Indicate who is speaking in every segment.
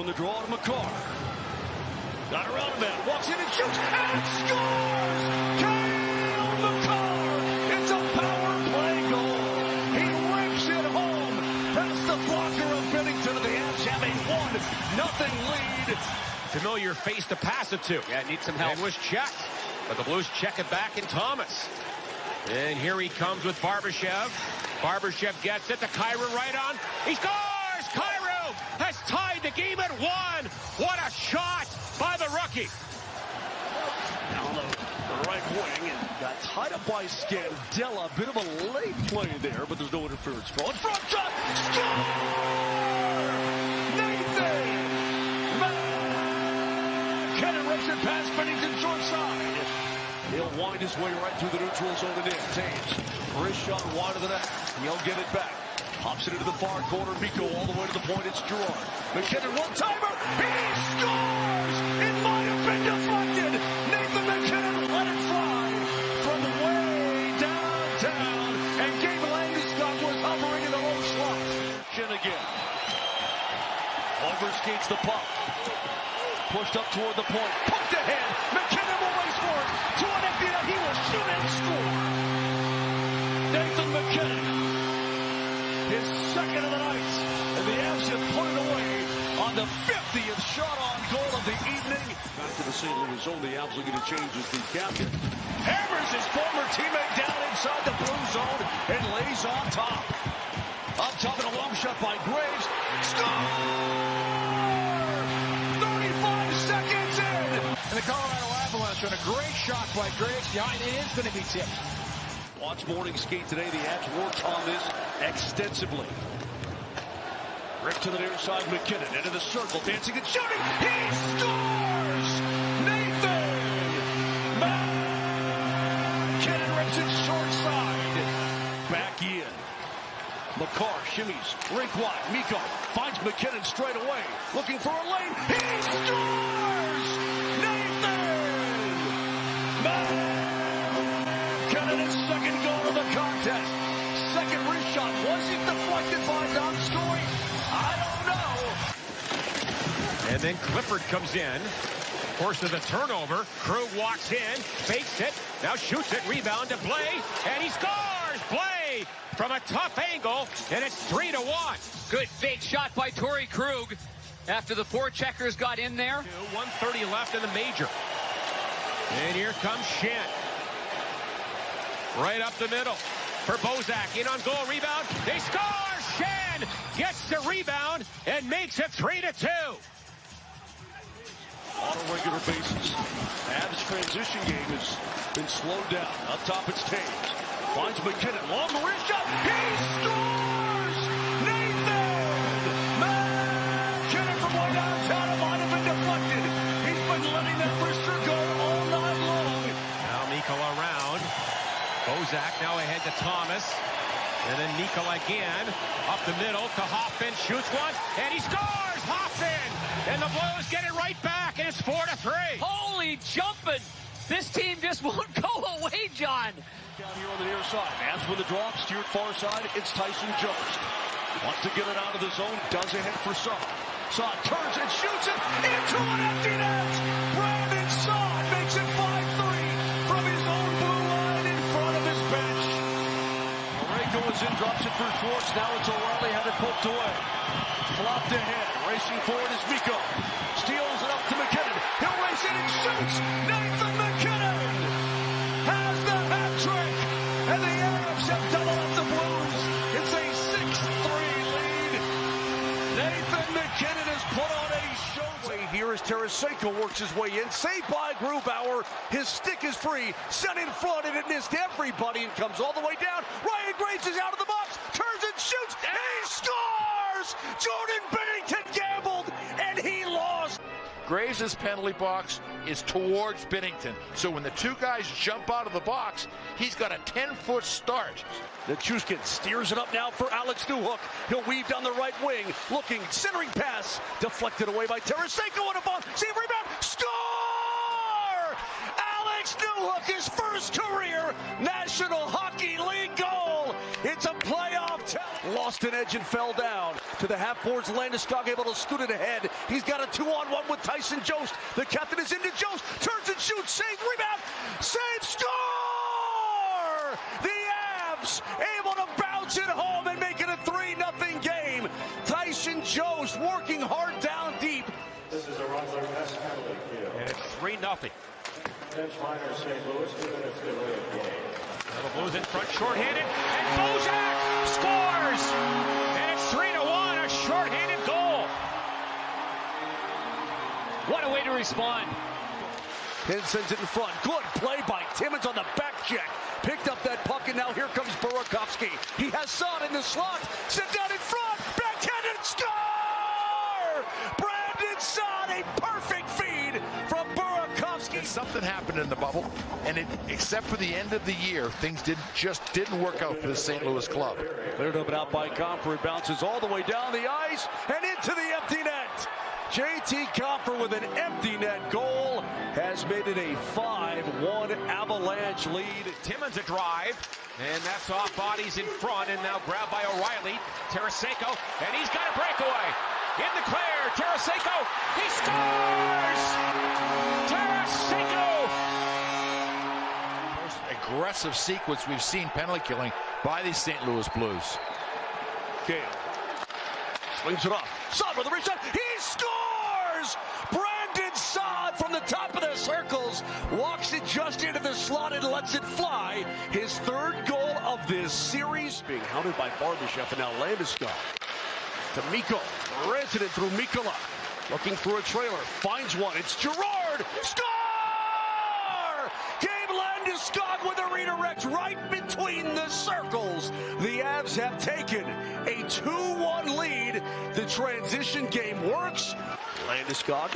Speaker 1: Avs win the draw to Makar. Got around a man, walks in and shoots, and scores! Cale Makar! It's a power play goal. He rips it home. That's the blocker of Binnington, and the Avs have a one nothing lead.
Speaker 2: Familiar face to pass it to.
Speaker 3: Yeah, needs some help.
Speaker 2: And was checked. But the Blues check it back in Thomas. And here he comes with Barbashev. Barbashev gets it to Kyrou right on. He scores! Kyrou has tied the game at one. What a shot by the rookie.
Speaker 1: Down the, right wing and got tied up by Scandella. Bit of a late play there, but there's no interference call. Front shot! Score! He'll wind his way right through the neutral zone and in. Toews. Wrist shot wide of the net. He'll get it back. Pops it into the far corner. Mikko all the way to the point. It's Girard. MacKinnon one-timer. He scores! It might have been deflected. Nathan MacKinnon let it fly from way downtown. And Gabe Landeskog was hovering in the low slot. Shin again. Overskates the puck. Pushed up toward the point. The 50th shot on goal of the evening. Back to the St. Louis zone. The Avs looking to change as the captain. Hammers his former teammate down inside the blue zone and lays on top. Up top and a long shot by Graves. Score! 35 seconds in.
Speaker 4: And the Colorado Avalanche on a great shot by Graves behind it is going to be tipped.
Speaker 1: Watch morning skate today. The Avs worked on this extensively. Rip to the near side, MacKinnon into the circle, dancing and shooting. He scores! Nathan MacKinnon rips it short side. Back in. Makar shimmies, rink wide. Mikko finds MacKinnon straight away, looking for a lane. He scores! Nathan MacKinnon his second goal of the contest. Second wrist shot. Was it deflected by Don
Speaker 2: And then Clifford comes in. Forces the turnover. Krug walks in, fakes it, now shoots it, rebound to Blais, and he scores! Blais from a tough angle, and it's three to one.
Speaker 3: Good fake shot by Torey Krug after the four checkers got in there.
Speaker 2: 130 left in the major. And here comes Schenn. Right up the middle for Bozak. In on goal, rebound. They score! Schenn gets the rebound and makes it three to two.
Speaker 1: On a regular basis. Avs transition game has been slowed down. Up top it's Toews. Finds MacKinnon. Long wrist shot. He scores! Nathan MacKinnon from way downtown. It might have been deflected. He's been letting that wrister go all night long.
Speaker 2: Now Mikko around. Bozak now ahead to Thomas. And then Mikko again. Up the middle to Hoffman. Shoots one. And he scores! Hoffman! And the Blues get it right back. And it's four to three.
Speaker 3: Holy jumping! This team just won't go away, John.
Speaker 1: Down here on the near side. Avs with the drop. Steered far side. It's Tyson Jost. Wants to get it out of the zone. Does a hit for Saad. Saad turns and shoots it into an empty net. Brandon Saad makes it 5-3 from his own blue line in front of his bench. Pareko is in, drops it for Schwartz. Now it's O'Reilly, had it poked away. Flopped ahead, racing forward is Mikko. Steals it up to MacKinnon. He'll race in and shoots. Tarasenko works his way in. Saved by Grubauer. His stick is free. Set in front and it missed everybody and comes all the way down. Ryan Graves is out of the box. Turns and shoots. And he scores! Jordan Binnington gambled and he lost.
Speaker 4: Graves' penalty box is towards Binnington. So when the two guys jump out of the box, he's got a 10-foot start.
Speaker 1: Nichushkin steers it up now for Alex Newhook. He'll weave down the right wing. Looking, centering pass. Deflected away by Tarasenko on a ball. See rebound. Score! Alex Newhook, his first career National Hockey League goal. It's a lost an edge and fell down. To the half boards, Landeskog able to scoot it ahead. He's got a two-on-one with Tyson Jost. The captain is into Jost. Turns and shoots. Save, rebound. Save, score! The Avs able to bounce it home and make it a 3-0 game. Tyson Jost working hard down deep.
Speaker 5: This is a Russell West penalty kill.
Speaker 2: And it's 3 nothing.
Speaker 5: Bench minor St. Louis, two minutes delay of
Speaker 2: the Blues in front, shorthanded, and Bozak scores! And it's 3 to 1, a shorthanded goal.
Speaker 3: What a way to respond.
Speaker 1: Hill sends it in front. Good play by Timmins on the back check. Picked up that puck, and now here comes Burakovsky. He has Saad in the slot. Sent down in front. Backhanded score! Brandon Saad, a perfect
Speaker 4: Happened in the bubble, and it, except for the end of the year, things didn't just didn't work out for the St. Louis club.
Speaker 1: Cleared up and out by Compher. Bounces all the way down the ice and into the empty net. JT Compher with an empty net goal has made it a 5-1 Avalanche lead.
Speaker 2: Timmins a drive, and that's off bodies in front, and now grabbed by O'Reilly. Tarasenko, and he's got a breakaway. In the clear, Tarasenko, he scores!
Speaker 4: Aggressive sequence we've seen penalty killing by the St. Louis Blues.
Speaker 1: Gale swings it off. Saad with a reach shot. He scores! Brandon Saad from the top of the circles walks it just into the slot and lets it fly. His third goal of this series. Being hounded by Barbashev and now Landeskog. To Mikko. Resident through Mikola. Looking for a trailer. Finds one. It's Girard. Score! Gabe Landeskog with a redirect right between the circles. The Avs have taken a 2-1 lead. The transition game works. Landeskog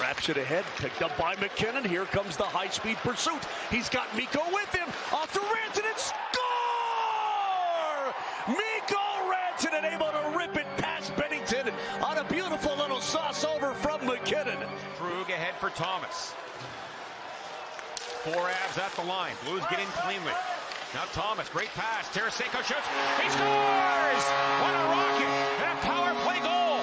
Speaker 1: wraps it ahead, picked up by MacKinnon. Here comes the high-speed pursuit. He's got Mikko with him. Off to Rantanen. Score! Mikko Rantanen able to rip it past Binnington on a beautiful little sauce over from MacKinnon.
Speaker 2: Krug ahead for Thomas. Four Avs at the line. Blues get in cleanly. Now Thomas, great pass. Tarasenko shoots. He scores! What a rocket! A power play goal!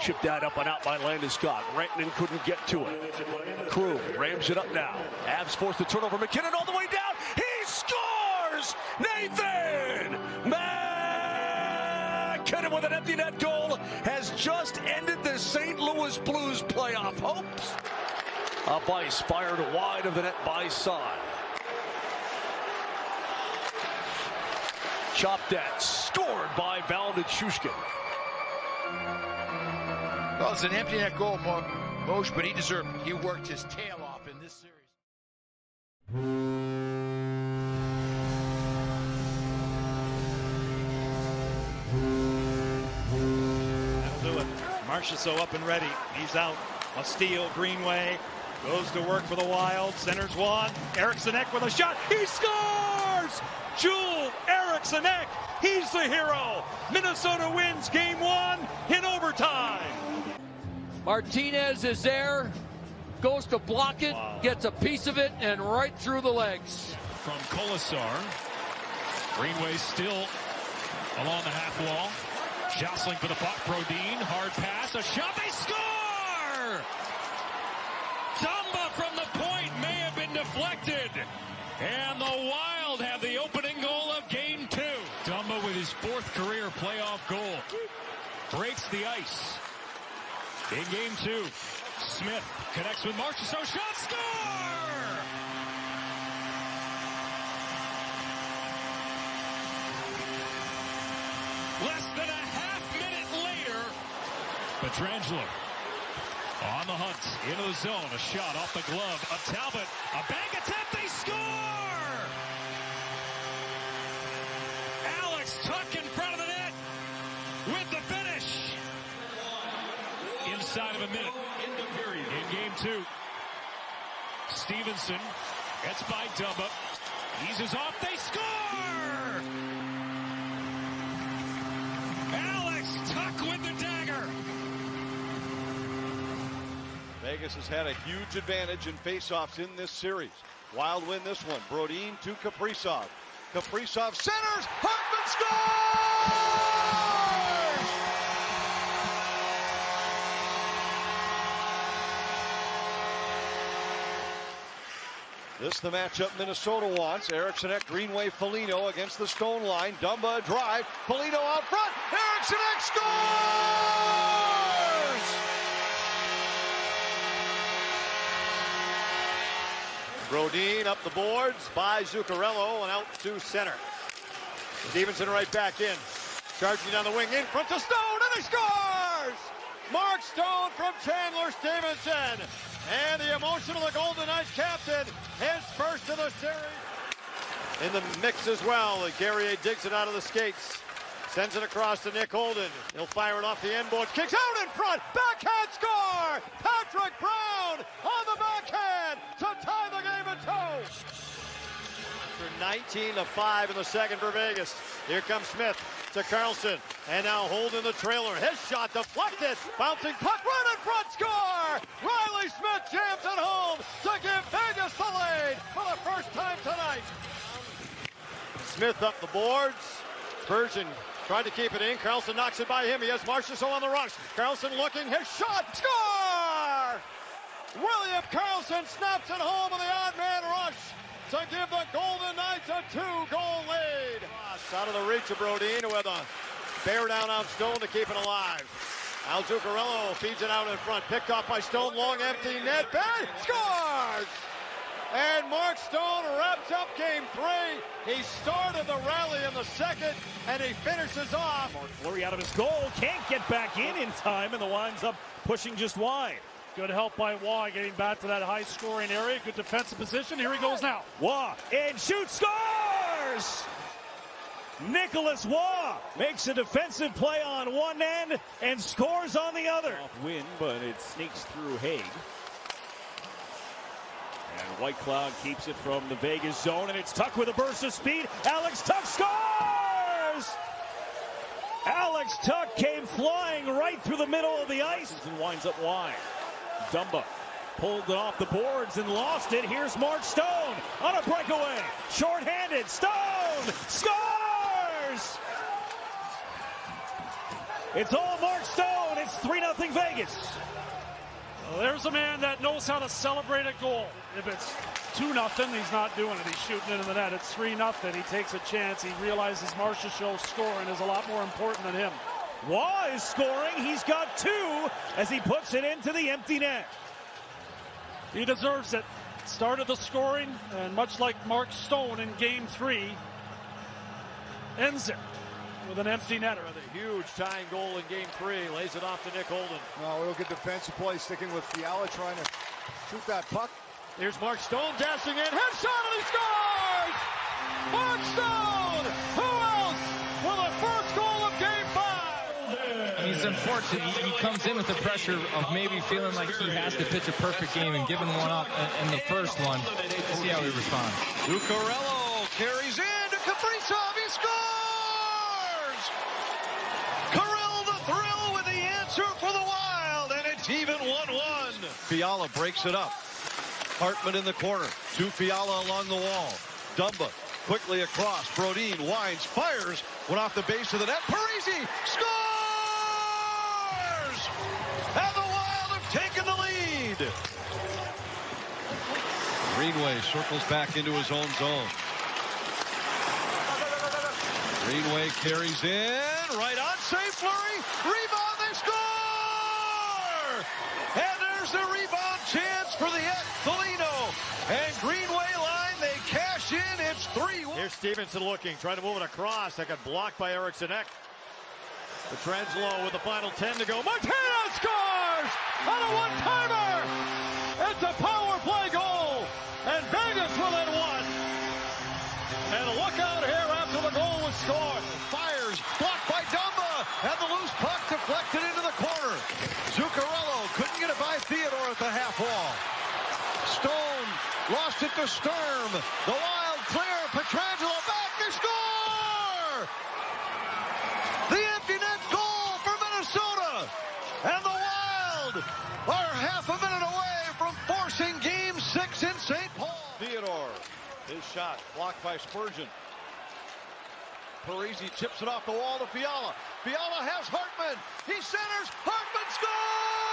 Speaker 1: Chipped that up and out by Landeskog. Rantanen couldn't get to it. Crew rams it up now. Avs forced the turnover. MacKinnon all the way down. He scores! Nathan MacKinnon with an empty net goal has just ended St. Louis Blues playoff hopes. Up ice, fired wide of the net by Saad. Chopped at, scored by Valentin.
Speaker 4: Well, it's an empty net goal, Mo- Mosh, but he deserved it. He worked his tail off in this series.
Speaker 6: Marchessault up and ready. He's out. A steal. Greenway goes to work for the Wild. Centers one. Eriksson Ek with a shot. He scores! Joel Eriksson Ek. He's the hero. Minnesota wins game one in overtime.
Speaker 3: Martinez is there, goes to block it,
Speaker 6: Wow.
Speaker 3: gets a piece of it, and right through the legs.
Speaker 7: from Kolesar. Greenway still along the half wall. Jostling for the puck. Brodin. Hard pass. A shot. They score! Dumba from the point may have been deflected. And the Wild have the opening goal of game two. Dumba with his fourth career playoff goal. Breaks the ice. In game two, Smith connects with Marchessault. Shot score! Less than a half minute later, Pietrangelo on the hunt into the zone. A shot off the glove of Talbot. A bang attempt. They score! Alex Tuch in front of the net with the finish. Inside of a minute in game two. Stephenson gets by Dumba. Eases off. They score!
Speaker 8: Vegas has had a huge advantage in faceoffs in this series. Wild win this one. Brodin to Kaprizov.
Speaker 9: Kaprizov centers. Hartman scores! This the matchup Minnesota wants. Eriksson at Greenway Foligno against the stone line. Dumba drive. Foligno out front. Eriksson scores!
Speaker 8: Brodin up the boards by Zuccarello and out to center. Stephenson right back in. Charging down the wing in front to Stone and he scores! Mark Stone from Chandler Stephenson. And the emotion of the Golden Knights captain, his first of the series. In the mix as well, Guerrier digs it out of the skates. Sends it across to Nick Holden. He'll fire it off the end boards. Kicks out in front. Backhand score! Patrick Brown on the backhand to tie the two. After 19 to 5 in the second for Vegas. Here comes Smith to Karlsson. And now holding the trailer. His shot deflected. Bouncing puck right in front. Score! Riley Smith jams it home to give Vegas the lead for the first time tonight. Smith up the boards. Spurgeon tried to keep it in. Karlsson knocks it by him. He has Marchessault on the rush. Karlsson looking. His shot. Score! William Karlsson snaps it home with the odd man rush to give the Golden Knights a two-goal lead. Out of the reach of Brodin with a bear down on Stone to keep it alive. Al Zuccarello feeds it out in front. Picked off by Stone. Long empty net. Bang! Scores! And Mark Stone wraps up game three. He started the rally in the second, and he finishes off.
Speaker 10: Mark Fleury out of his goal. Can't get back in in time, and the winds up pushing just wide.
Speaker 7: Good help by Roy getting back to that high scoring area. Good defensive position. Here he goes now.
Speaker 10: Roy and shoots, scores! Nicolas Roy makes a defensive play on one end and scores on the other. Off win, but it sneaks through Hague. And Whitecloud keeps it from the Vegas zone, and it's Tuch with a burst of speed. Alex Tuch scores! Alex Tuch came flying right through the middle of the ice and winds up wide. Dumba pulled it off the boards and lost it. Here's Mark Stone on a breakaway. Short-handed. Stone scores! It's all Mark Stone. It's 3-0 Vegas.
Speaker 7: Well, there's a man that knows how to celebrate a goal. If it's 2 nothing, he's not doing it. He's shooting it in the net. It's 3 nothing. He takes a chance. He realizes Marchessault scoring is a lot more important than him.
Speaker 10: Roy is scoring. He's got two as he puts it into the empty net.
Speaker 7: He deserves it. Started the scoring, and much like Mark Stone in game three, ends it with an empty netter.
Speaker 8: A huge tying goal in game three. Lays it off to Nick Holden.
Speaker 11: No, real good defensive play, sticking with Fiala, trying to shoot that puck.
Speaker 8: Here's Mark Stone dashing in. Headshot, and he scores! Mark Stone! Who else? With a first goal of game
Speaker 3: He's unfortunate. He, he comes in with the pressure of maybe feeling like he has to pitch a perfect game and giving one up in, the first one. We'll see how he responds.
Speaker 9: Zuccarello carries in to Kaprizov. He scores! Kirill the thrill with the answer for the Wild, and it's even 1-1. Fiala breaks it up. Hartman in the corner. Two Fiala along the wall. Dumba quickly across. Brodin winds, fires. Went off the base of the net. Parise scores! Lead. Greenway circles back into his own zone. Greenway carries in. Right on. Save Fleury. Rebound. They score! And there's the rebound chance for the Foligno. And Greenway line, they cash in. It's 3-1.
Speaker 8: Here's Stephenson looking, trying to move it across. That got blocked by Eriksson Ek. Pietrangelo with the final 10 to go. Martinez scores on a one-timer. It's a power play goal. And Vegas within one. And look out here after the goal was scored.
Speaker 9: Fires, blocked by Dumba. And the loose puck deflected into the corner. Zuccarello couldn't get it by Theodore at the half wall. Stone lost it to Sturm. The Wild
Speaker 8: shot blocked by Spurgeon.
Speaker 9: Parise chips it off the wall to Fiala. Fiala has Hartman. He centers. Hartman scores!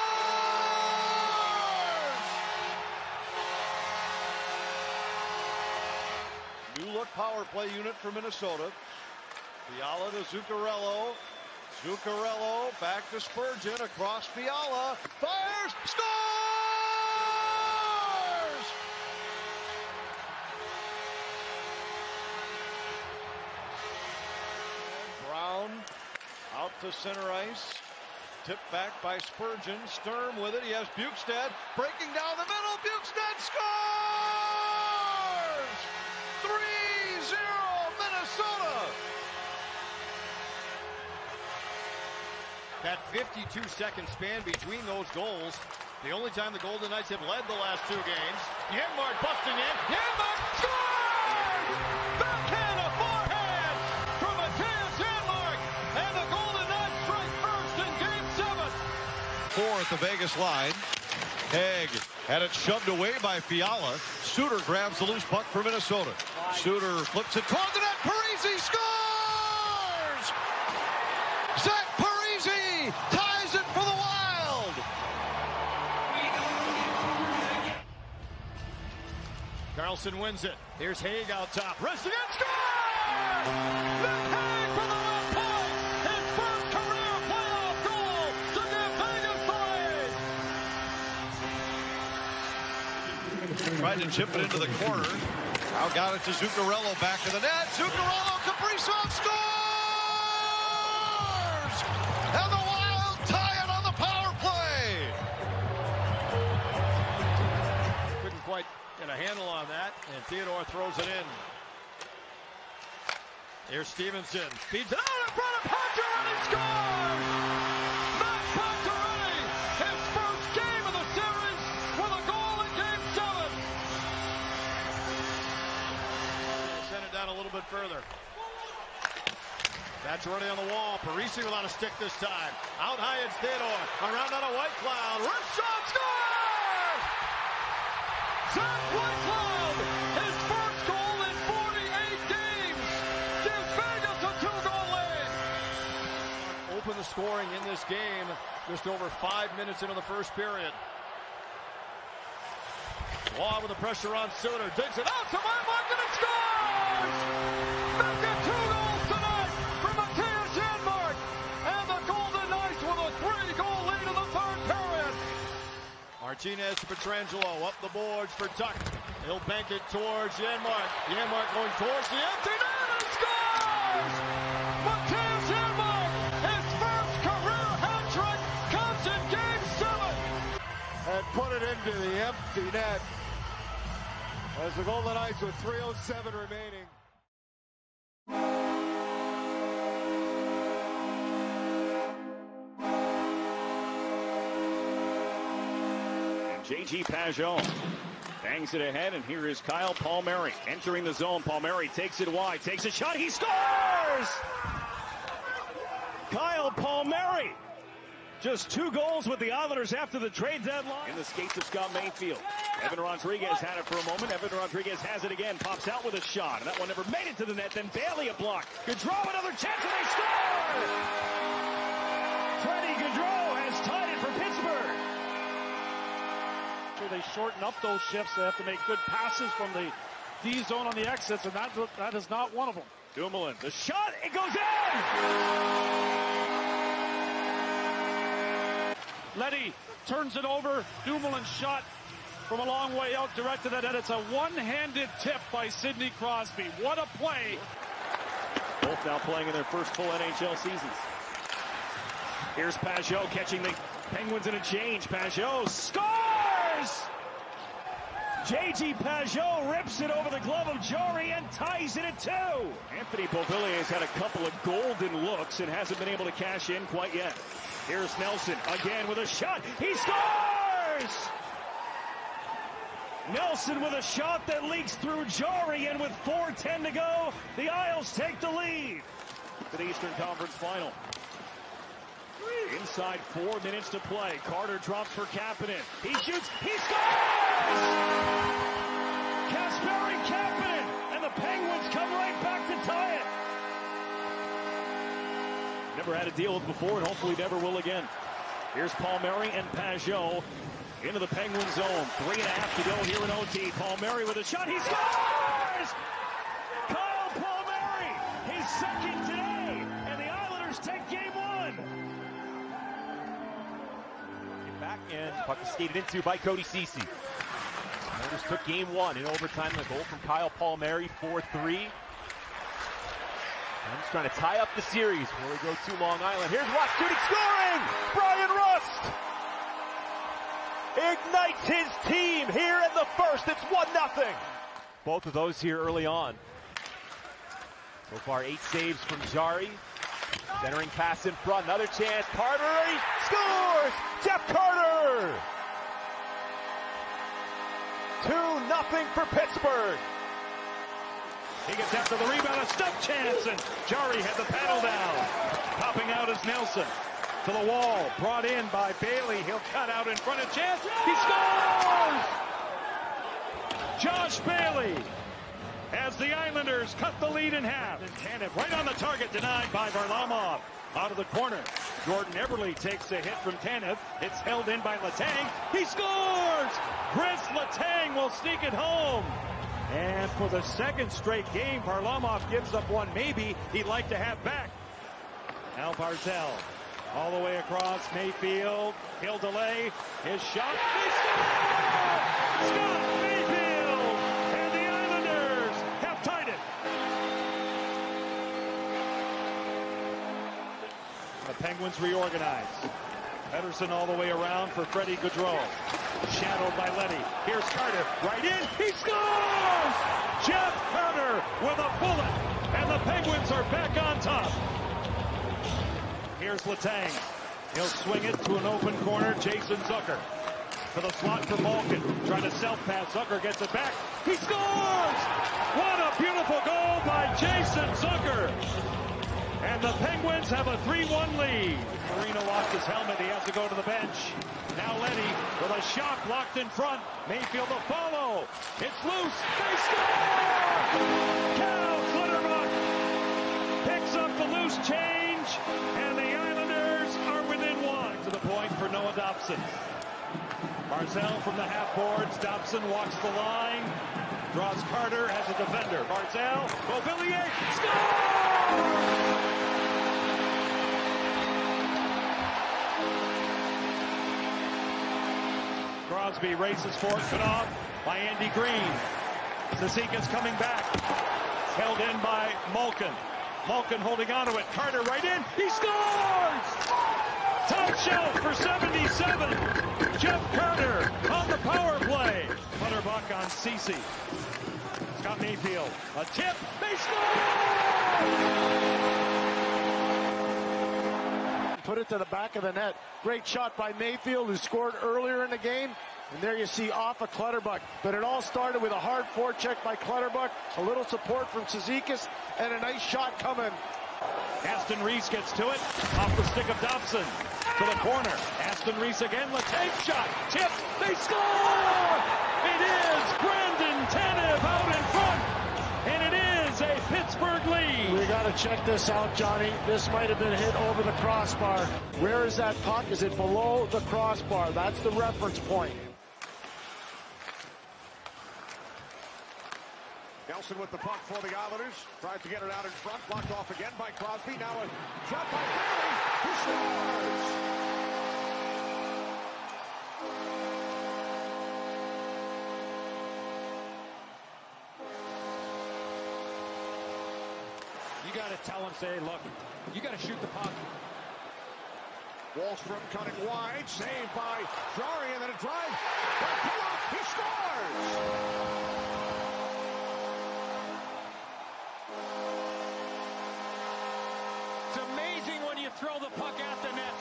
Speaker 9: New look power play unit for Minnesota. Fiala to Zuccarello. Zuccarello back to Spurgeon across Fiala. Fires. Scores! Brown out center ice. Tipped back by Spurgeon. Sturm with it. He has Bjugstad breaking down the middle. Bjugstad scores! 3-0 Minnesota! That 52 second span between those goals. The only time the Golden Knights have led the last two games. Janmark busting in. Janmark scores! The Vegas line. Hague had it shoved away by Fiala. Suter grabs the loose puck for Minnesota. Suter flips it toward the net. Parise scores! Zach Parise ties it for the Wild. Karlsson wins it. Here's Hague out top. And scores! Tried to chip it into the corner. Now got it to Zuccarello back to the net. Zuccarello, Kaprizov scores! And the Wild tie it on the power play. Couldn't quite get a handle on that, and Theodore throws it in. Here's Stephenson. Feeds it out in front of Pacioretty scores! Pacioretty on the wall. Parise without a stick this time. Out high it's Theodore. Around on a Whitecloud. Wrist shot scores! Zach Whitecloud, his first goal in 48 games, gives Vegas a two-goal lead. Open the scoring in this game just over five minutes into the first period. Law with the pressure on Suter. Digs it out to Mark and scores! Martinez to Pietrangelo up the boards for Tuch. He'll bank it towards Janmark. Janmark going towards the empty net and scores! Mattias Janmark, his first career hat trick, comes in game seven.
Speaker 8: And put it into the empty net. As the Golden Knights with 3.07 remaining.
Speaker 10: JG Pageau bangs it ahead, and here is Kyle Palmieri entering the zone. Palmieri takes it wide, takes a shot, he scores! Kyle Palmieri, just two goals with the Islanders after the trade deadline. In the skates of Scott Mayfield. Evan Rodrigues had it for a moment. Evan Rodrigues has it again, pops out with a shot. And that one never made it to the net. Then Bailey a block. Gaudreau another chance, and they score!
Speaker 7: They shorten up those shifts. They have to make good passes from the D zone on the exits, and that that is not one of them.
Speaker 10: Dumoulin, the shot, it goes in!
Speaker 7: Letty turns it over. Dumoulin shot from a long way out, directed at it. It's a one-handed tip by Sidney Crosby. What a play!
Speaker 10: Both now playing in their first full NHL seasons. Here's Pageau catching the Penguins in a change. Pageau scores! JG Pageau rips it over the glove of Jarry and ties it at two. Anthony Beauvillier has had a couple of golden looks and hasn't been able to cash in quite yet. Here's Nelson again with a shot. He scores! Nelson with a shot that leaks through Jarry, and with 4.10 to go, the Isles take the lead to the Eastern Conference Final. Inside four minutes to play. Carter drops for Kapanen. He shoots. He scores! Kasperi Kapanen! And the Penguins come right back to tie it.
Speaker 12: Never had to deal with before and hopefully never will again. Here's Palmieri and Pageau into the Penguin zone. Three and a half to go here in OT. Palmieri with a shot. He scores! Kyle Palmieri, his second today, and the Islanders take game one.
Speaker 13: Back and puck is skated into by Cody Ceci. Islanders took game one in overtime. The goal from Kyle Palmieri, 4-3. And just trying to tie up the series before we go to Long Island. Here's Rust shooting, scoring! Bryan Rust! Ignites his team here in the first. It's 1-0. Both of those here early on. So far, eight saves from Jarry. Centering pass in front. Another chance. Carter scores! Jeff Carter! 2-0 for Pittsburgh.
Speaker 10: He gets after the rebound, a step chance, and Jarry had the paddle down. Popping out is Nelson. To the wall, brought in by Bailey. He'll cut out in front of chance. He scores! Josh Bailey as the Islanders cut the lead in half. And Tanev right on the target, denied by Varlamov. Out of the corner. Jordan Eberle takes a hit from Tanev. It's held in by Letang. He scores! Chris Letang will sneak it home. And for the second straight game, Varlamov gives up one maybe he'd like to have back. Now Barzal all the way across Mayfield. He'll delay his shot. Scott Mayfield! And the Islanders have tied it. The Penguins reorganize. Pedersen all the way around for Freddie Gaudreau. Shadowed by Letty. Here's Carter. Right in. He scores! Jeff Carter with a bullet. And the Penguins are back on top. Here's Letang. He'll swing it to an open corner. Jason Zucker. For the slot for Malkin. Trying to self-pass. Zucker gets it back. He scores! What a beautiful goal by Jason Zucker. And the Penguins have a 3-1 lead. Marino lost his helmet. He has to go to the bench. Now Lenny with a shot blocked in front. Mayfield to follow. It's loose. They score! Cal Clutterbuck picks up the loose change, and the Islanders are within one. To the point for Noah Dobson. Barzal from the half boards. Dobson walks the line. Draws Carter as a defender. Barzal, Beauvillier, score! Crosby races for it, cut off by Andy Greene. Cizikas coming back. Held in by Malkin. Malkin holding onto it. Carter right in. He scores! Top shelf for 77. Jeff Carter on the power play. Clutterbuck on Ceci. Scott Mayfield. A tip. They score!
Speaker 14: Put it to the back of the net. Great shot by Mayfield, who scored earlier in the game. And there you see off of Clutterbuck. But it all started with a hard forecheck by Clutterbuck, a little support from Cizikas, and a nice shot coming.
Speaker 10: Aston Reese gets to it. Off the stick of Dobson. To the corner. Aston Reese again. Letang shot. Tip. They score! It is Brandon Tanev out in front. And it is a Pittsburgh lead.
Speaker 14: We got to check this out, Johnny. This might have been hit over the crossbar. Where is that puck? Is it below the crossbar? That's the reference point.
Speaker 15: Nelson with the puck for the Islanders. Tries to get it out in front. Blocked off again by Crosby. Now a shot by Bailey. He scores!
Speaker 16: You got to tell him, say, look, you got to shoot the puck.
Speaker 15: Wahlstrom cutting wide. Saved by Jarry and then a drive. By. He scores!
Speaker 16: It's amazing when you throw the puck at the net.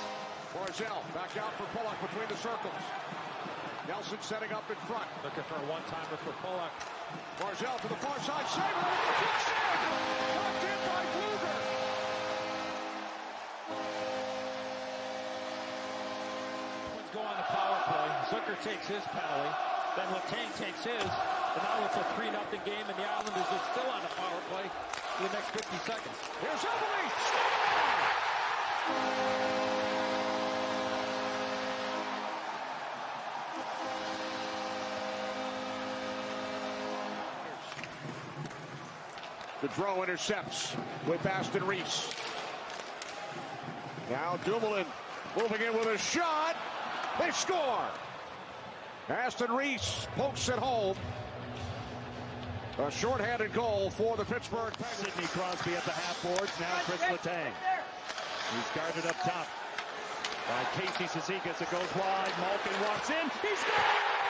Speaker 15: Barzal back out for Pulock between the circles. Nelson setting up in front.
Speaker 16: Looking for a one-timer for Pulock.
Speaker 15: Barzal to the far side. Save it. Deflection.
Speaker 17: Zucker takes his penalty. Then Letang takes his. And now it's a 3 nothing game, and the Islanders are still on the power play for the next 50 seconds.
Speaker 15: Here's Eberle! The draw intercepts with Aston Reese. Now Dumoulin moving in with a shot. They score! Aston Reese pokes it home. A shorthanded goal for the Pittsburgh Penguins.
Speaker 10: Sidney Crosby at the half boards. Now Chris Letang. He's guarded up top by Casey Cizikas. It goes wide. Malkin walks in. He scores!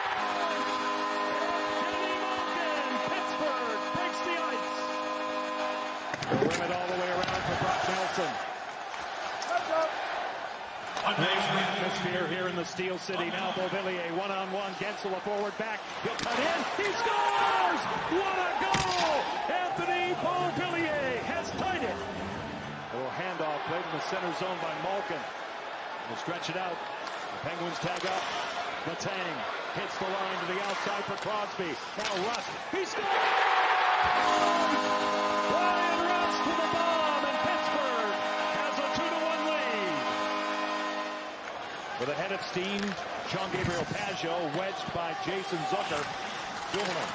Speaker 10: Kenny Malkin. Pittsburgh breaks the ice. Bring it all the way around for Brock Nelson. Nice atmosphere here in the Steel City. Now Beauvillier one-on-one. Guentzel a forward back. He'll cut in. He scores! What a goal! Anthony Beauvillier has tied it. A little handoff played in the center zone by Malkin. Will stretch it out. The Penguins tag up. Letang hits the line to the outside for Crosby. Now Rust. He scores! Bryan Rust with a bomb, With a head of steam, Jean-Gabriel Pageau wedged by Jason Zucker. Dumoulin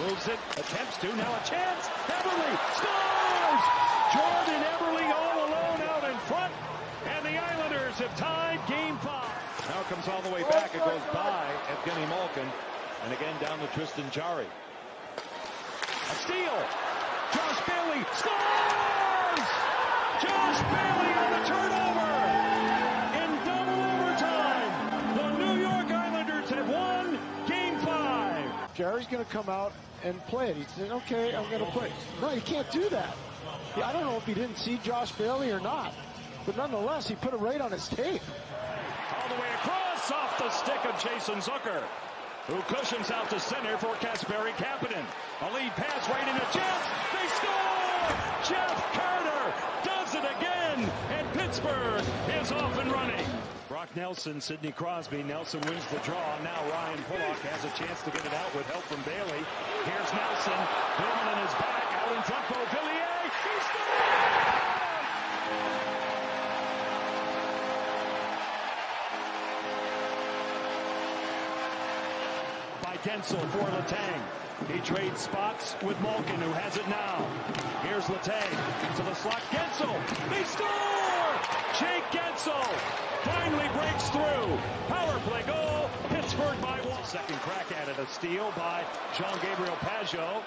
Speaker 10: moves it, attempts to, now a chance. Eberle scores! Jordan Eberle all alone out in front, and the Islanders have tied game five. Now comes all the way back. It goes by Evgeny Malkin, and again down to Tristan Jarry. A steal. Josh Bailey scores! Josh Bailey on the turnover!
Speaker 14: Jarry's going to come out and play it. He said, okay, I'm going to play. No, you can't do that. I don't know if he didn't see Josh Bailey or not, but nonetheless, he put it right on his tape.
Speaker 10: All the way across off the stick of Jason Zucker, who cushions out to center for Kasperi Kapanen. A lead pass right into Jeff. They score! Jeff Carter does it again, and Pittsburgh is off and running. Brock Nelson, Sidney Crosby. Nelson wins the draw. Now Ryan Pulock has a chance to get it out with help from Bailey. Here's Nelson. Bowman his back. Out in front, Beauvillier. He scores! by Guentzel for Letang. He trades spots with Malkin, who has it now. Here's Letang to the slot. Guentzel, they score! Jake Guentzel finally breaks through. Power play goal. Pittsburgh by one. Second crack at it. A steal by Jean-Gabriel Pageau.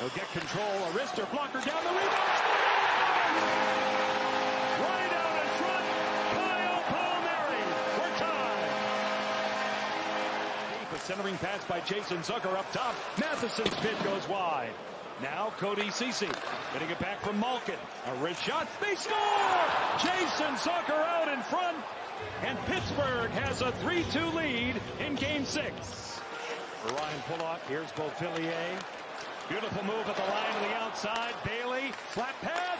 Speaker 10: He'll get control. A wrister blocker down the rebound. Right. A centering pass by Jason Zucker up top. Matheson's pit goes wide. Now Cody Ceci getting it back from Malkin. A wrist shot. They score! Jason Zucker out in front. And Pittsburgh has a 3-2 lead in game six. Ryan Pulock, here's Beauvillier. Beautiful move at the line to the outside. Bailey, flat pass.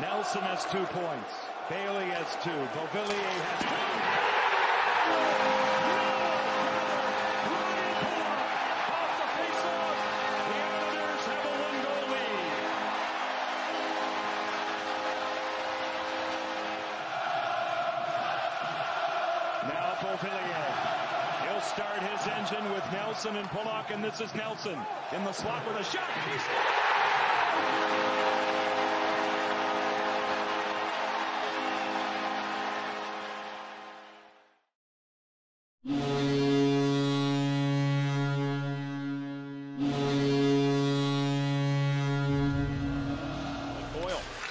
Speaker 10: Nelson has two points. Bailey has two. Beauvillier has two. Now Beauvillier. He'll start his engine with Nelson and Pulock, and this is Nelson in the slot with a shot.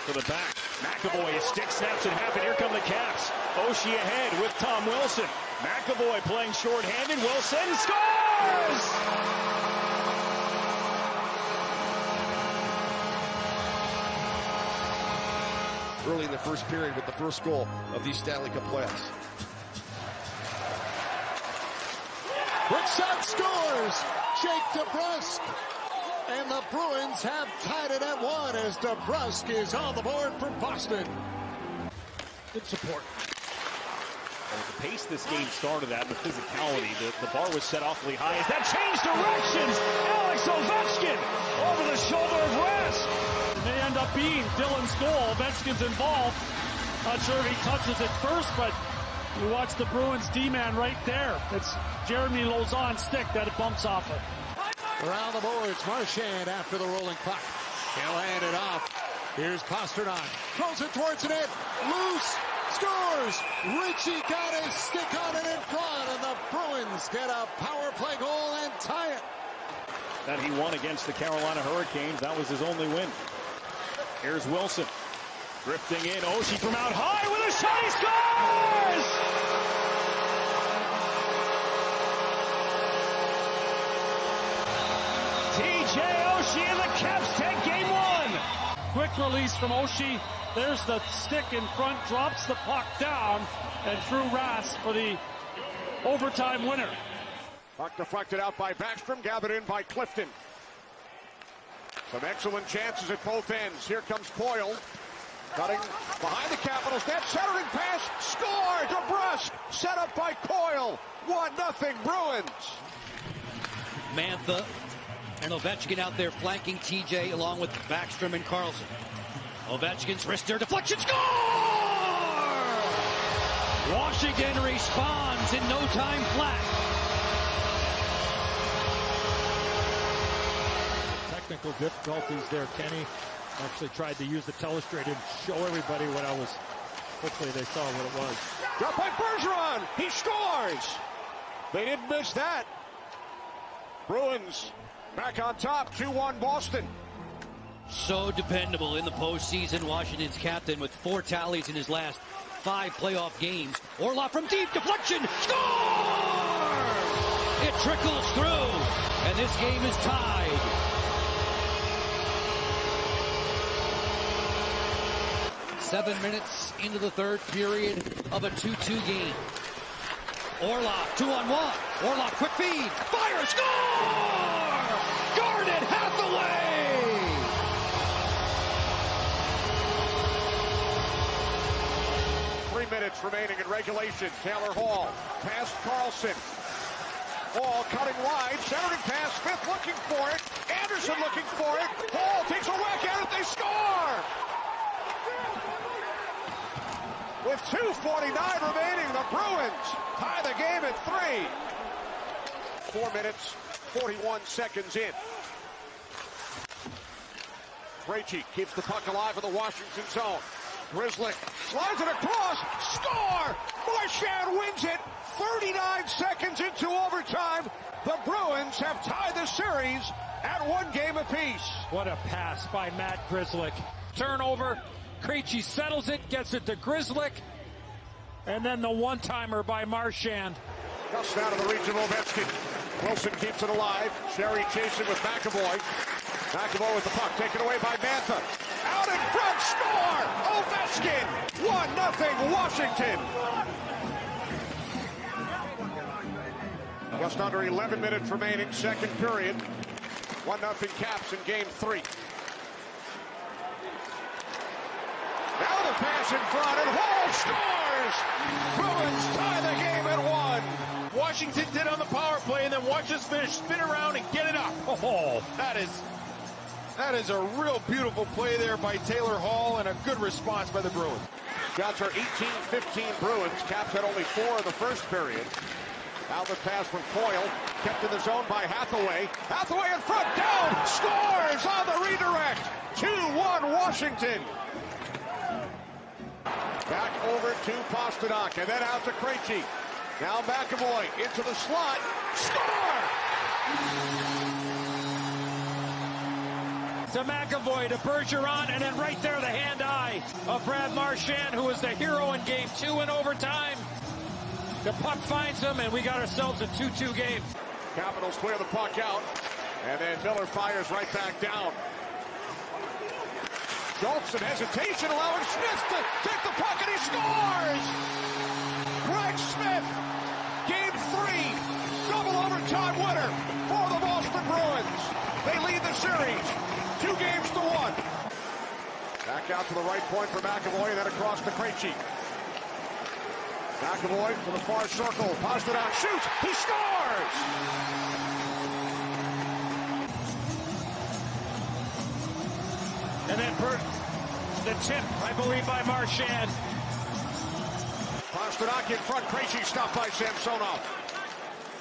Speaker 10: Scores! To the back. McAvoy, his stick snaps in half, and here come the Caps. Oshie ahead with Tom Wilson. McAvoy playing shorthanded. Wilson scores!
Speaker 18: early in the first period with the first goal of these Stanley Cup playoffs.
Speaker 9: Brookside scores. Jake DeBrusk. And the Bruins have tied it at one as DeBrusk is on the board for Boston.
Speaker 10: Good support. And at the pace this game started at, the physicality, the, the bar was set awfully high. As that changed directions, Alex Ovechkin over the shoulder of Rask.
Speaker 19: May end up being Dillon's goal. Ovechkin's involved. Not sure if he touches it first, but
Speaker 20: You watch the Bruins D-man right there. It's Jeremy Lauzon's stick that it bumps off it.
Speaker 14: Around the boards, Marchand after the rolling puck. He'll hand it off. Here's Pastrnak. Throws it towards the net. Loose. Scores. Ritchie got his stick on it in front, and the Bruins get a power play goal and tie it.
Speaker 10: That he won against the Carolina Hurricanes. That was his only win. Here's Wilson. Drifting in. Oshie from out high with a shot. He scores! TJ Oshie and the Caps take game one.
Speaker 20: Quick release from Oshie. There's the stick in front, drops the puck down, and through Rask for the overtime winner.
Speaker 15: Puck deflected out by Backstrom, gathered in by Clifton. Some excellent chances at both ends. Here comes Coyle. Cutting behind the Capitals That centering pass, score! DeBrusk, set up by Coyle. 1-0 Bruins.
Speaker 21: Mantha and Ovechkin out there flanking TJ along with Backstrom and Carlson. Ovechkin's wrister deflection score! Washington responds in no time flat.
Speaker 7: Technical difficulties there, Kenny. Actually tried to use the telestrator to show everybody what I was. Hopefully they saw what it was.
Speaker 15: Drop by Bergeron. He scores. They didn't miss that. Bruins back on top. 2-1 Boston.
Speaker 21: So dependable in the postseason. Washington's captain with four tallies in his last five playoff games. Orlov from deep deflection. Score! It trickles through, and this game is tied. Seven minutes into the third period of a 2-2 game. Orlov, two on one. Orlov, quick feed. Fire, score! Garnet Hathaway!
Speaker 15: Three minutes remaining in regulation. Taylor Hall past Carlson. Hall cutting wide, centering pass. Smith looking for it. Anderson looking for it. Hall takes a whack at it. They score! With 2.49 remaining, the Bruins tie the game at three. Four minutes, 41 seconds in. Krejci keeps the puck alive in the Washington zone. Grzelcyk slides it across. Score! Marchand wins it. 39 seconds into overtime. The Bruins have tied the series at one game apiece.
Speaker 7: What a pass by Matt Grzelcyk. Turnover. Krejci settles it, gets it to Grzelcyk. And then the one-timer by Marchand.
Speaker 15: Just out of the reach of Ovechkin. Wilson keeps it alive. Sheary chasing with McAvoy. McAvoy with the puck taken away by Mantha. Out in front, score! Ovechkin! 1-0 Washington! Just under 11 minutes remaining, second period. 1-0 Caps in game three. Now the pass in front, and Hall scores! Bruins tie the game at one.
Speaker 22: Washington did on the power play, and then watch this finish spin around and get it up. Oh, that is that is a real beautiful play there by Taylor Hall, and a good response by the Bruins.
Speaker 15: Shots are 18-15 Bruins. Caps had only four in the first period. Outlet pass from Coyle, kept in the zone by Hathaway. Hathaway in front, down, scores on the redirect. 2-1 Washington. Back over to Pastrnak, and then out to Krejci. Now McAvoy into the slot. Score!
Speaker 7: To McAvoy, to Bergeron, and then right there the hand-eye of Brad Marchand, who was the hero in game two in overtime. The puck finds him, and we got ourselves a 2-2 game.
Speaker 15: Capitals clear the puck out, and then Miller fires right back down. Schultz in hesitation, allowing Smith to take the puck, and he scores! Craig Smith, game three, double overtime winner for the Boston Bruins. They lead the series, two games to one. Back out to the right point for McAvoy, and then across to Krejci. McAvoy to the far circle, Pastrnak shoots, he scores!
Speaker 7: And then Bert, the tip, I believe, by Marchand.
Speaker 15: Pastrnak in front. Krejci stopped by Samsonov.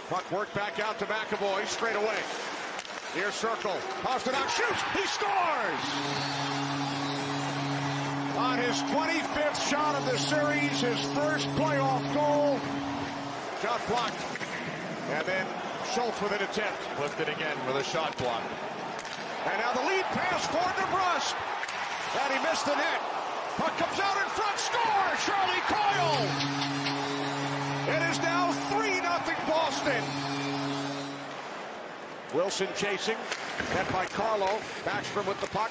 Speaker 15: Puck worked back out to McAvoy straight away. Near circle. Pastrnak shoots. He scores! On his 25th shot of the series, his first playoff goal. Shot blocked. And then Schultz with an attempt.
Speaker 23: Lifted again with a shot block.
Speaker 15: And now the lead pass for DeBrusk. And he missed the net. Puck comes out in front. Score! Charlie Coyle! It is now 3-0 Boston. Wilson chasing. Met by Carlo. Backstrom with the puck.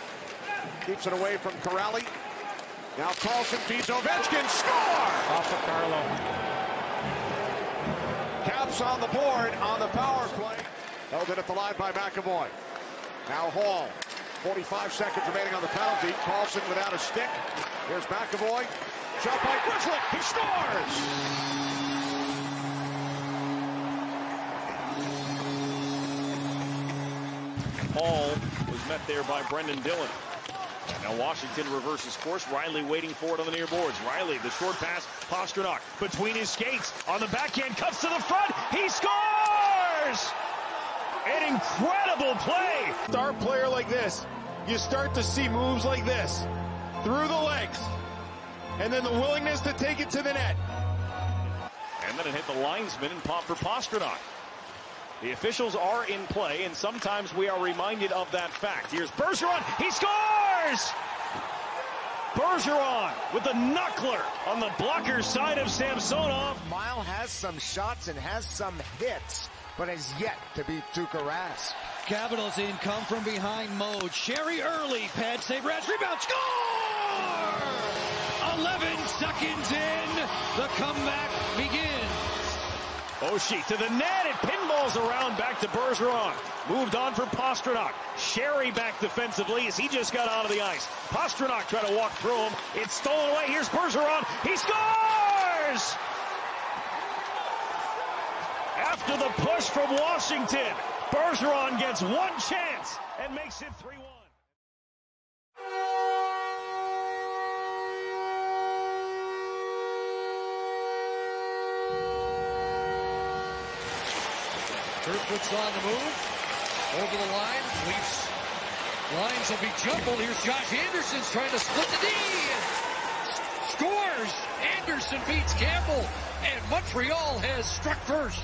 Speaker 15: Keeps it away from Kuraly. Now Carlson feeds Ovechkin. Score!
Speaker 6: Off of Carlo.
Speaker 15: Caps on the board on the power play. Held it at the line by McAvoy. Now Hall. 45 seconds remaining on the penalty. Carlson without a stick. Here's McAvoy. Shot by Grizzly. He scores!
Speaker 10: Hall was met there by Brendan Dillon. Now Washington reverses course. Reilly waiting for it on the near boards. Reilly, the short pass, Pastrnak between his skates on the backhand, cuts to the front. He scores! An incredible play.
Speaker 23: Star player like this, you start to see moves like this through the legs, and then the willingness to take it to the net.
Speaker 10: And then it hit the linesman and popped for Pastrnak. The officials are in play, and sometimes we are reminded of that fact. Here's Bergeron. He scores! Bergeron with the knuckler on the blocker side of Samsonov.
Speaker 24: Mile has some shots and has some hits, but has yet to beat Tuukka Rask.
Speaker 21: Capitals in, come from behind mode. Sheary early, pad save, Rask rebound, score! 11 seconds in, the comeback begins.
Speaker 10: Oh, Oshie to the net. It pinballs around back to Bergeron. Moved on for Pastrnak. Sheary back defensively as he just got out of the ice. Pastrnak trying to walk through him. It's stolen away. Here's Bergeron. He scores! After the push from Washington, Bergeron gets one chance and makes it 3-1.
Speaker 25: Kerfoot's on the move. Over the line. Leafs lines will be jumbled. Here's Josh Anderson's trying to split the D. Scores. Anderson beats Campbell. And Montreal has struck first.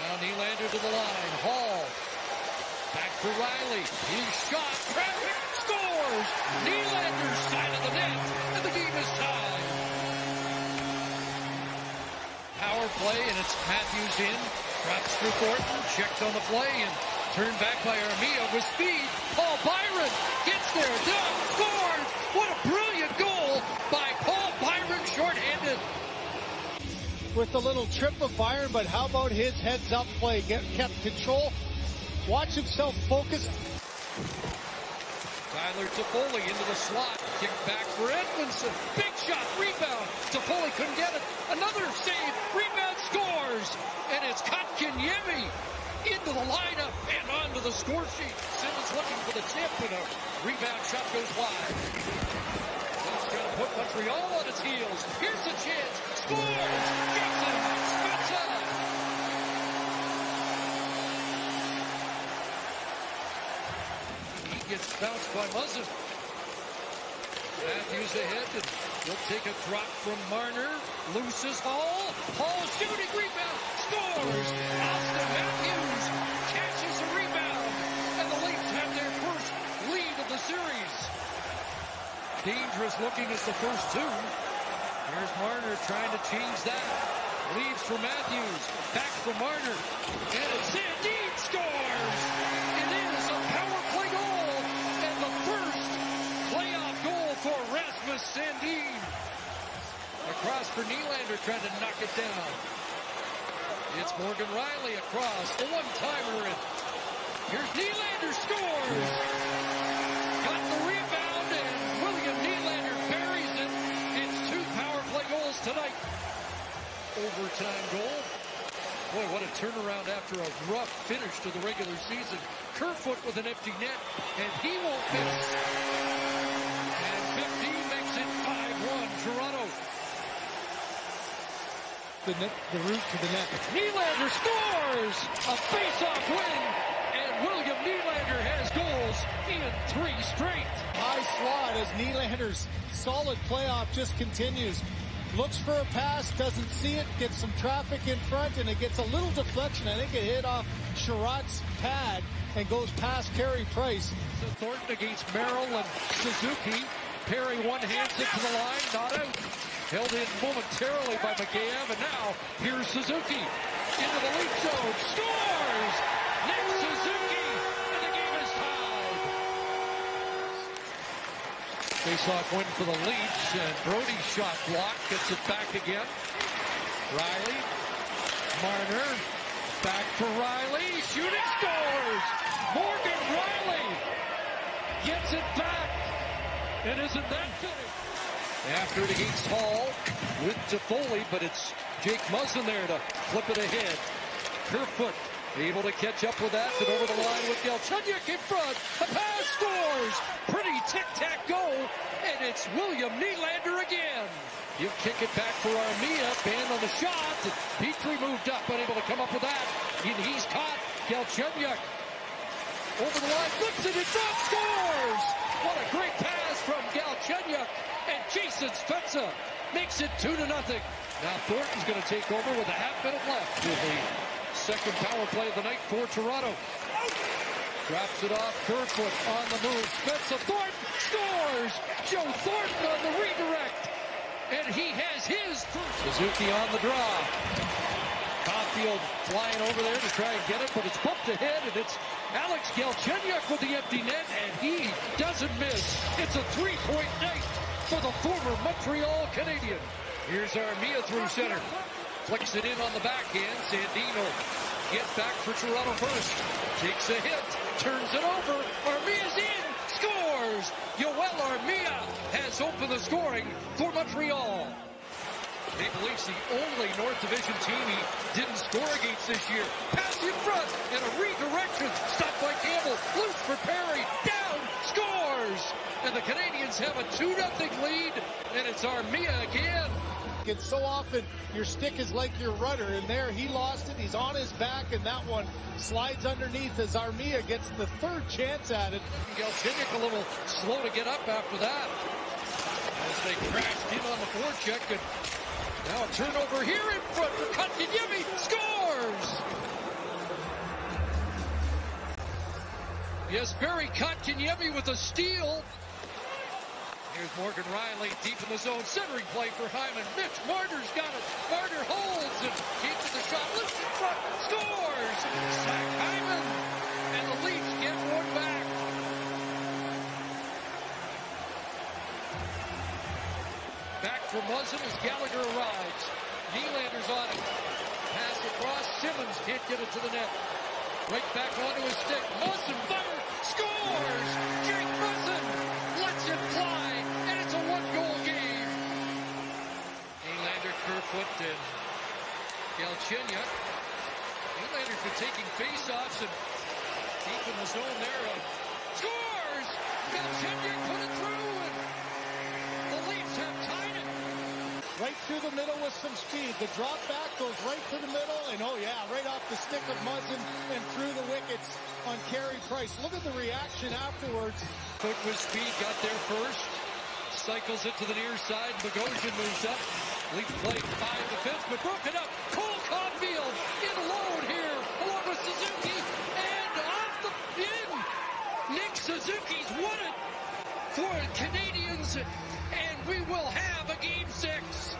Speaker 25: Now Nylander to the line. Hall. Back for Rielly. His shot. Traffic scores. Nylander's side of the net. And the game is tied. Power play, and it's Matthews in. Drops through Thornton. Checked on the play and turned back by Armia with speed. Paul Byron gets there. Done. Scores. What a brilliant goal by Paul Byron shorthanded.
Speaker 26: With the little trip of Byron, but how about his heads up play? Get, kept control. Watch himself focus.
Speaker 25: Tyler Toffoli into the slot. Kick back for Edmundson. Big shot. Rebound. Toffoli couldn't get it. Another save. Rebound scores. And it's Kotkaniemi into the lineup and onto the score sheet. Simmonds looking for the tip and a rebound shot goes wide. He's trying to put Montreal on its heels. Here's a chance. Scores. Gets bounced by Muzzin. Matthews ahead and he'll take a drop from Marner. Looses Hall. Hall shooting rebound. Scores. Auston Matthews catches a rebound. And the Leafs have their first lead of the series. Dangerous looking as the first two. Here's Marner trying to change that. Leaves for Matthews. Back for Marner. And it's Sandin scores. Rasmus Sandin. Across for Nylander trying to knock it down. It's Morgan Rielly across. The one-timer. And here's Nylander scores. Got the rebound and William Nylander buries it. It's two power play goals tonight. Overtime goal. Boy, what a turnaround after a rough finish to the regular season. Kerfoot with an empty net, and he won't miss.
Speaker 26: The, net, the route to the net.
Speaker 25: Nylander scores a face-off win, and William Nylander has goals in three straight.
Speaker 26: High slot as Nylander's solid playoff just continues. Looks for a pass, doesn't see it, gets some traffic in front, and it gets a little deflection. I think it hit off Sherratt's pad and goes past Carey Price.
Speaker 25: So Thornton against Merrill and Suzuki. Perry one-hands it to the line, not out. Held in momentarily by McGav, and now here's Suzuki into the lead zone. Scores! Nick Suzuki, and the game is tied. Face-off win for the Leafs, and Brodie's shot block gets it back again. Rielly, Marner, back for Rielly, shooting scores! Morgan Rielly gets it back, and isn't that fitting? After it against Hall with Toffoli, but it's Jake Muzzin there to flip it ahead. Kerfoot able to catch up with that and over the line with Galchenyuk in front. A pass scores. Pretty tic-tac-go, and it's William Nylander again. You kick it back for Armia, banned on the shot. Petry moved up, unable to come up with that. And he's caught. Galchenyuk over the line, flips it in front, scores! What a great pass from Galchenyuk, and Jason Spezza makes it two to nothing. Now Thornton's going to take over with a half minute left with the second power play of the night for Toronto. Drops it off, Kerfoot on the move, Spezza, Thornton scores! Joe Thornton on the redirect, and he has his first. Suzuki on the draw. Caufield flying over there to try and get it, but it's bumped ahead, and it's Alex Galchenyuk with the empty net, and he doesn't miss. It's a three-point night for the former Montreal Canadian. Here's Armia through center. Flicks it in on the backhand. Sandino get back for Toronto first. Takes a hit, turns it over. Armia's in, scores! Yoel Armia has opened the scoring for Montreal. Maple Leafs the only North Division team he didn't score against this year. Pass in front and a redirection. Stopped by Campbell. Loose for Perry. Down. And the Canadiens have a 2-0 lead. And it's Armia again.
Speaker 26: And so often your stick is like your rudder, and there he lost it. He's on his back, and that one slides underneath as Armia gets the third chance at it.
Speaker 25: Galchenyuk a little slow to get up after that. As they crashed in on the forecheck, and now a turnover here in front for Kotkaniemi. Scores! Jesperi Kotkaniemi with a steal. Here's Morgan Rielly deep in the zone. Centering play for Hyman. Mitch Marner's got it. Marner holds and Keeps the shot. Lifts in front. Scores! Zach Hyman. And the Leafs get one back. Back for Muzzin as Gallagher arrives. Nylander's on it. Pass across. Simmonds can't get it to the net. Right back onto his stick. Muzzin fire. Scores! Jake Muzzin lets it fly. And it's a one-goal game. Nylander, Kerfoot, and Galchenyuk. Nylander's been taking face-offs and deep in the zone there. Uh, scores! Galchenyuk put it through. And the Leafs have tied it.
Speaker 26: Right through the middle with some speed. The drop back goes right to the middle, and oh yeah, right off the stick of Muzzin and through the wickets on Carey Price. Look at the reaction afterwards.
Speaker 25: Cook with speed, got there first. Cycles it to the near side. Bogosian moves up. Leaf play five defensemen. Broken up. Cole Caufield in load here, along with Suzuki. And off the in. Nick Suzuki's won it for Canadiens. And we will have game six.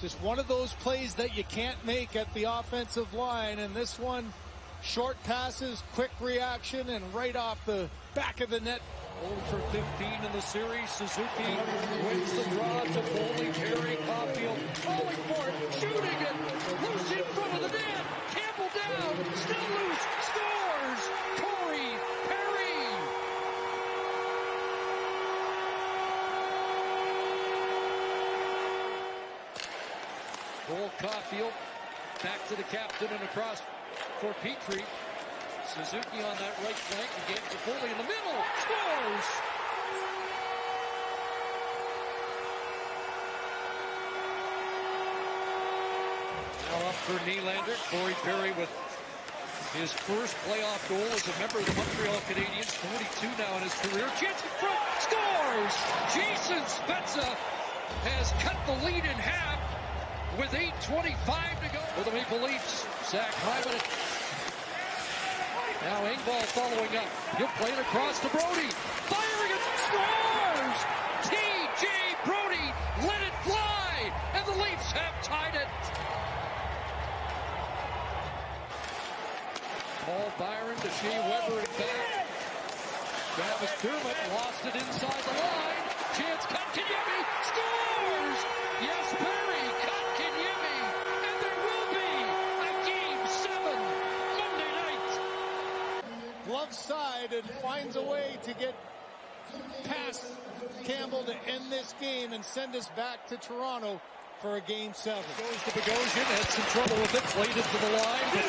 Speaker 26: Just one of those plays that you can't make at the offensive line, and this one, short passes, quick reaction, and right off the back of the net.
Speaker 25: 0 for 15 in the series. Suzuki wins the draw to Foley. Perry Caufield falling for it, shooting it. Loose in front of the net. Campbell down. Still loose. Scores. Corey Perry. Cole Caufield back to the captain and across for Petry. Suzuki on that right flank and again to Foley in the middle. Scores!
Speaker 4: Now
Speaker 25: for Nylander. Corey Perry with his first playoff goal as a member of the Montreal Canadiens. 42 now in his career. Chance in front. Scores! Jason Spezza has cut the lead in half with 8.25 to go for the Maple Leafs. Zach Hyman. Now Engvall following up. He'll play it across to Brodie. Firing it. Scores! T.J. Brodie let it fly. And the Leafs have tied it. Paul Byron to Shea Weber and back. Travis Dermott lost it inside the line. Chance Kotkaniemi scores! Yes, Perry, Kotkaniemi, and there will be a game seven Monday
Speaker 26: Glove side and finds a way to get past Campbell to end this game and send us back to Toronto for a game seven.
Speaker 25: Goes to Bogosian, had some trouble with it, played it to the line, but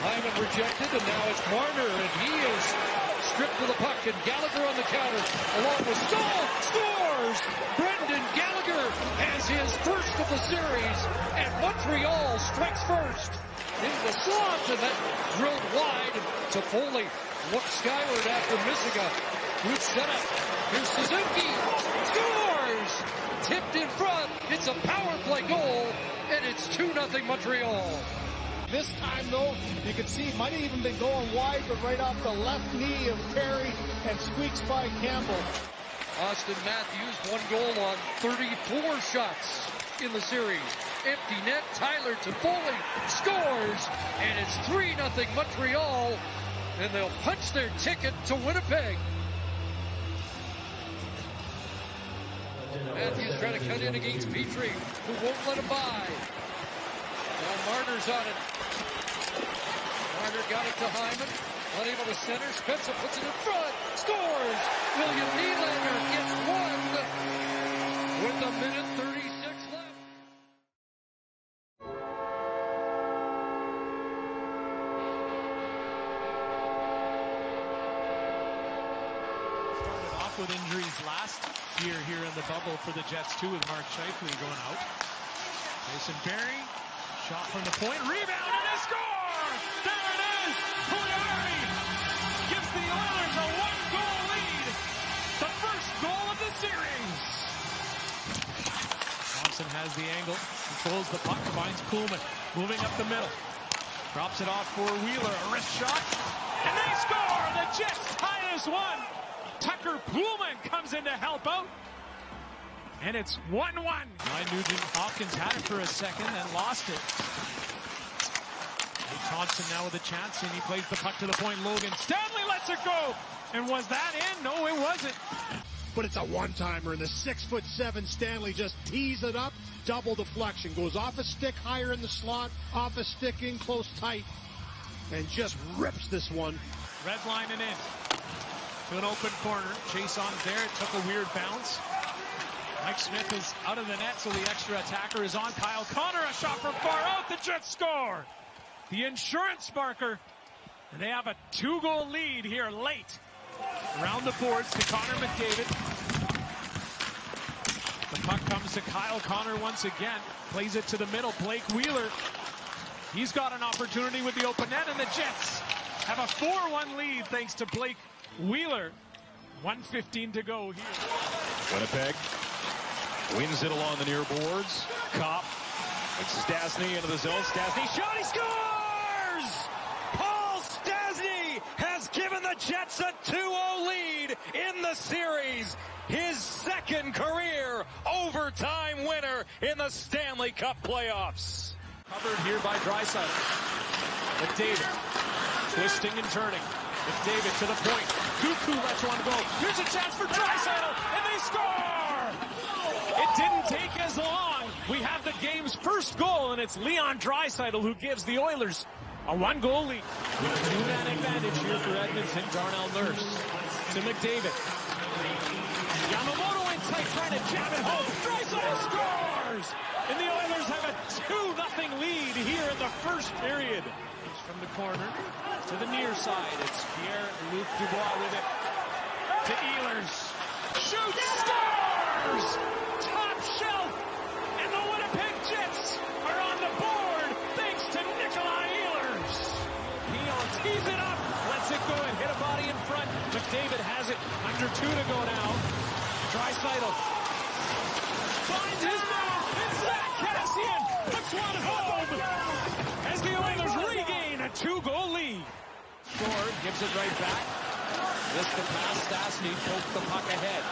Speaker 25: Hyman rejected, and now it's Marner, and he is stripped to the puck, and Gallagher on the counter, along with Staal, scores! Brendan Gallagher has his first of the series, and Montreal strikes first into the slot, and that drilled wide to Foley. Looks skyward after missing a good setup. Here's Suzuki, scores! Tipped in front, it's a power play goal, and it's 2-0 Montreal.
Speaker 26: This time, though, you can see it might have even been going wide, but right off the left knee of Perry and squeaks by Campbell.
Speaker 25: Auston Matthews, one goal on 34 shots in the series. Empty net, Tyler Toffoli scores, and it's 3-0 Montreal, and they'll punch their ticket to Winnipeg. Matthews trying to cut in against Petry, who won't let him by. Now Marner's on it. Marner got it to Hyman. Unable to center. Spencer puts it in front. Scores! William Nylander gets one with a minute 36 left.
Speaker 7: Started off with injuries last year here in the bubble for the Jets too with Mark Scheifele going out. Mason Berry, shot from the point, rebound and a score! There it is! Puljujarvi gives the Oilers a one-goal lead. The first goal of the series. Thompson has the angle, controls the puck, finds Kuhlman, moving up the middle. Drops it off for Wheeler, a wrist shot, and they score! The Jets this one. Tucker Poolman comes in to help out. And it's 1-1. Ryan Nugent Hopkins had it for a second and lost it. Nate Thompson now with a chance and he plays the puck to the point. Logan Stanley lets it go. And was that in? No, it wasn't.
Speaker 27: But it's a one-timer, and the six-foot seven Stanley just tees it up. Double deflection. Goes off a stick higher in the slot, off a stick in close tight, and just rips this one.
Speaker 7: Red line and in. To an open corner. Chase on there. It took a weird bounce. Mike Smith is out of the net, so the extra attacker is on. Kyle Connor, a shot from far out. The Jets score. The insurance marker. And they have a two-goal lead here late. Around the boards to Connor McDavid. The puck comes to Kyle Connor once again. Plays it to the middle. Blake Wheeler. He's got an opportunity with the open net, and the Jets have a 4-1 lead thanks to Blake Wheeler. 115 to go here.
Speaker 10: Winnipeg wins it along the near boards. Copp and Stastny into the zone. Stastny shot, he scores! Paul Stastny has given the Jets a 2-0 lead in the series. His second career overtime winner in the Stanley Cup playoffs.
Speaker 7: Covered here by Draisaitl. McDavid twisting and turning. McDavid to the point. Koekkoek lets one go. Here's a chance for Draisaitl, and they score! It didn't take as long. We have the game's first goal, and it's Leon Draisaitl who gives the Oilers a one-goal lead. With two-man advantage here for Edmonton. Darnell Nurse to McDavid. Yamamoto in tight, trying to jam it home. Draisaitl scores! And the Oilers have a 2-0 lead here in the first period. From the corner to the near side. It's Pierre-Luc Dubois with it to Ehlers. Shoots, scores! Top shelf! And the Winnipeg Jets are on the board thanks to Nikolai Ehlers. Peel tees it up, lets it go and hit a body in front. McDavid has it. Under two to go now. Draisaitl finds his man. It's Zack Kassian. Puts one home as the Oilers a two-goal lead. Shore gives it right back. This the pass. Stastny poked the puck ahead.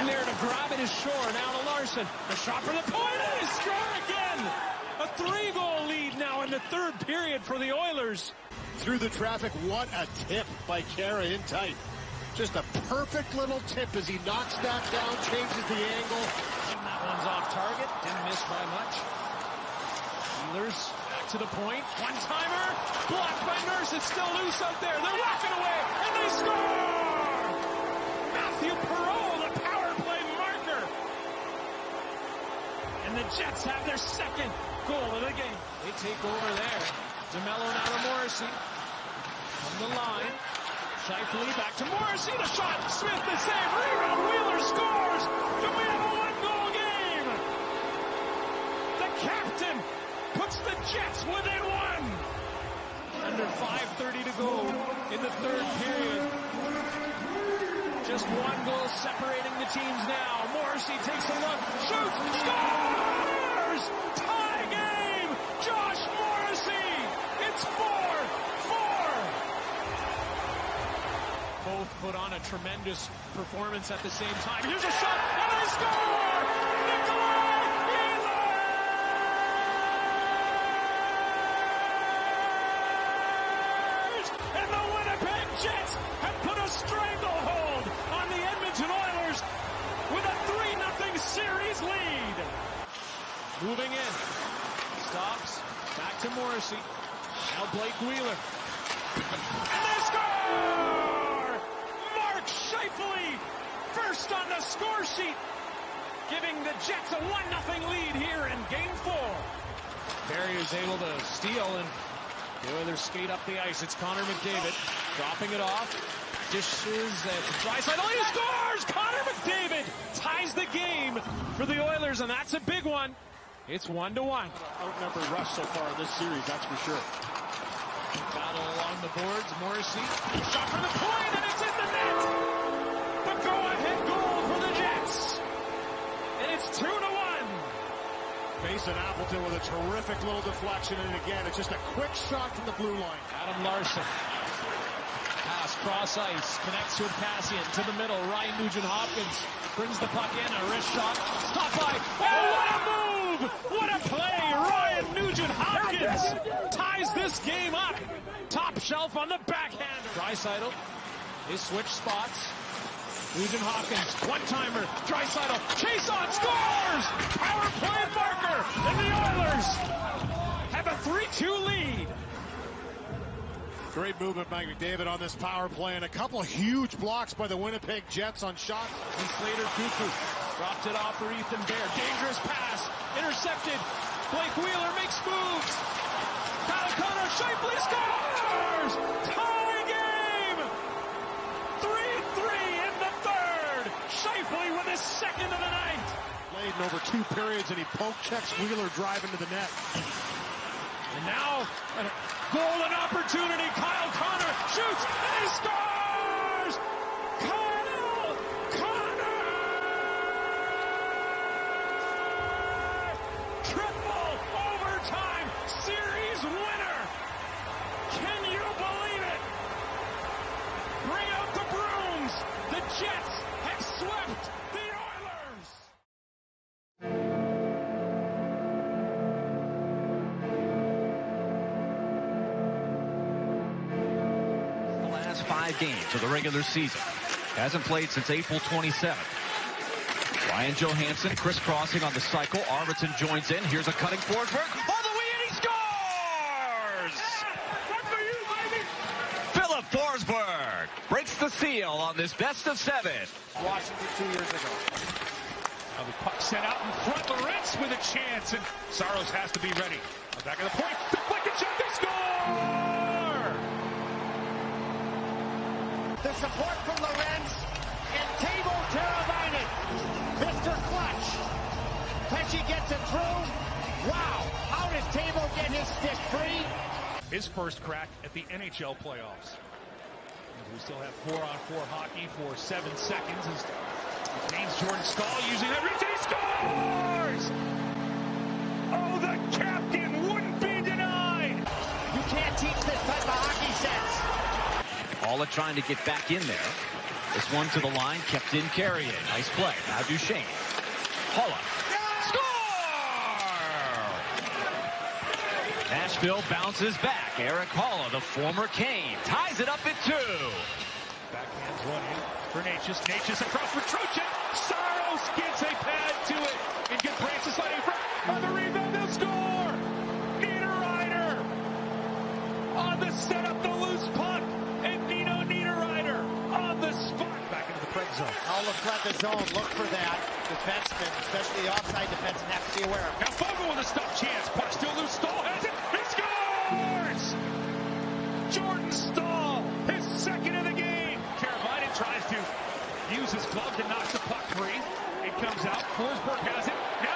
Speaker 7: In there to grab it is Shore. Now to Larsson. The shot for the point and is Shore again. A three-goal lead now in the third period for the Oilers.
Speaker 14: Through the traffic, what a tip by Kara in tight. Just a perfect little tip as he knocks that down, changes the angle.
Speaker 7: That one's off target. Didn't miss by much. Oilers to the point. One-timer. Blocked by Nurse. It's still loose out there. They're walking away. And they score! Matthew Perreault, the power play marker. And the Jets have their second goal of the game. They take over there. DeMelo now to Morrissey. From the line. Scheifele back to Morrissey. The shot. Smith the save. Rebound. Wheeler scores. Do we have a one-goal game? The captain puts the Jets within one. Under 5.30 to go in the third period. Just one goal separating the teams now. Morrissey takes a look, shoots, scores! Tie game! Josh Morrissey! It's 4-4! Both put on a tremendous performance at the same time. Here's a shot, and they score! Nikolai Ehlers! And the Winnipeg Jets have put a stranglehold on the Edmonton Oilers with a 3-0 series lead. Moving in. Stops. Back to Morrissey. Now Blake Wheeler. And they score! Mark Scheifele, first on the score sheet, giving the Jets a 1-0 lead here in game four. Barry is able to steal and the Oilers skate up the ice. It's Connor McDavid dropping it off. Dishes at Draisaitl. Oh, he scores! Connor McDavid ties the game for the Oilers, and that's a big one. It's one to one.
Speaker 14: Outnumbered Rush so far this series, that's for sure.
Speaker 7: The boards. Morrissey. Shot for the point, and it's in the net. The go-ahead goal for the Jets. And it's two to one.
Speaker 14: Mason Appleton with a terrific little deflection, and again, it's just a quick shot from the blue line.
Speaker 7: Adam Larsson. Pass, cross ice, connects with Kassian to the middle. Ryan Nugent Hopkins brings the puck in, a wrist shot, stop by. Oh, what a move! What a play! Ryan Nugent Hopkins ties this game up. Top shelf on the backhand. Draisaitl, they switch spots. Nugent Hopkins, one-timer, Draisaitl, chase on, scores! Power play marker, and the Oilers have a 3-2 lead.
Speaker 14: Great movement by McDavid on this power play, and a couple huge blocks by the Winnipeg Jets on shots.
Speaker 7: And Slater Koekkoek dropped it off for Ethan Bear. Dangerous pass, intercepted. Blake Wheeler makes moves. Kyle Connor, Scheifele scores! Tie game! 3-3 in the third. Scheifele with his second of the night.
Speaker 14: Played in over two periods, and he poke checks Wheeler driving to the net.
Speaker 7: And now, a golden opportunity. Kyle Connor shoots, and he scores!
Speaker 28: Games of the regular season. Hasn't played since April 27th. Ryan Johansen crisscrossing on the cycle. Arvidsson joins in. Here's a cutting Forsberg. All the way and he scores! Filip Forsberg breaks the seal on this best of seven.
Speaker 7: Washington two years ago. Now the puck sent out in front. Lorentz with a chance, and Saros has to be ready. Back of the point.
Speaker 24: Support from Lorentz and Teuvo Teravainen. Mr. Clutch. Pesce gets it through. Wow. How does Teuvo get his stick free?
Speaker 6: his first crack at the NHL playoffs. We still have four on four hockey for seven seconds. As James Jordan Staal using that reach, he scores! Oh, the captain wouldn't be denied.
Speaker 29: You can't teach this type of.
Speaker 28: Haula trying to get back in there. This one to the line, kept in Carrier. Nice play. Now Duchene. Haula. Score! Nashville bounces back. Erik Haula, the former Kane, ties it up at two.
Speaker 6: Backhands one in for Necas. Necas across for Trocheck.
Speaker 29: All the zone. Look for that. Defenseman, especially the offside defenseman, have to be aware of.
Speaker 6: Now Foegele with a stop chance. Puck still loose. Staal has it. He scores! Jordan Staal, his second of the game. Carolina tries to use his glove to knock the puck free. It comes out. Forsberg has it. Now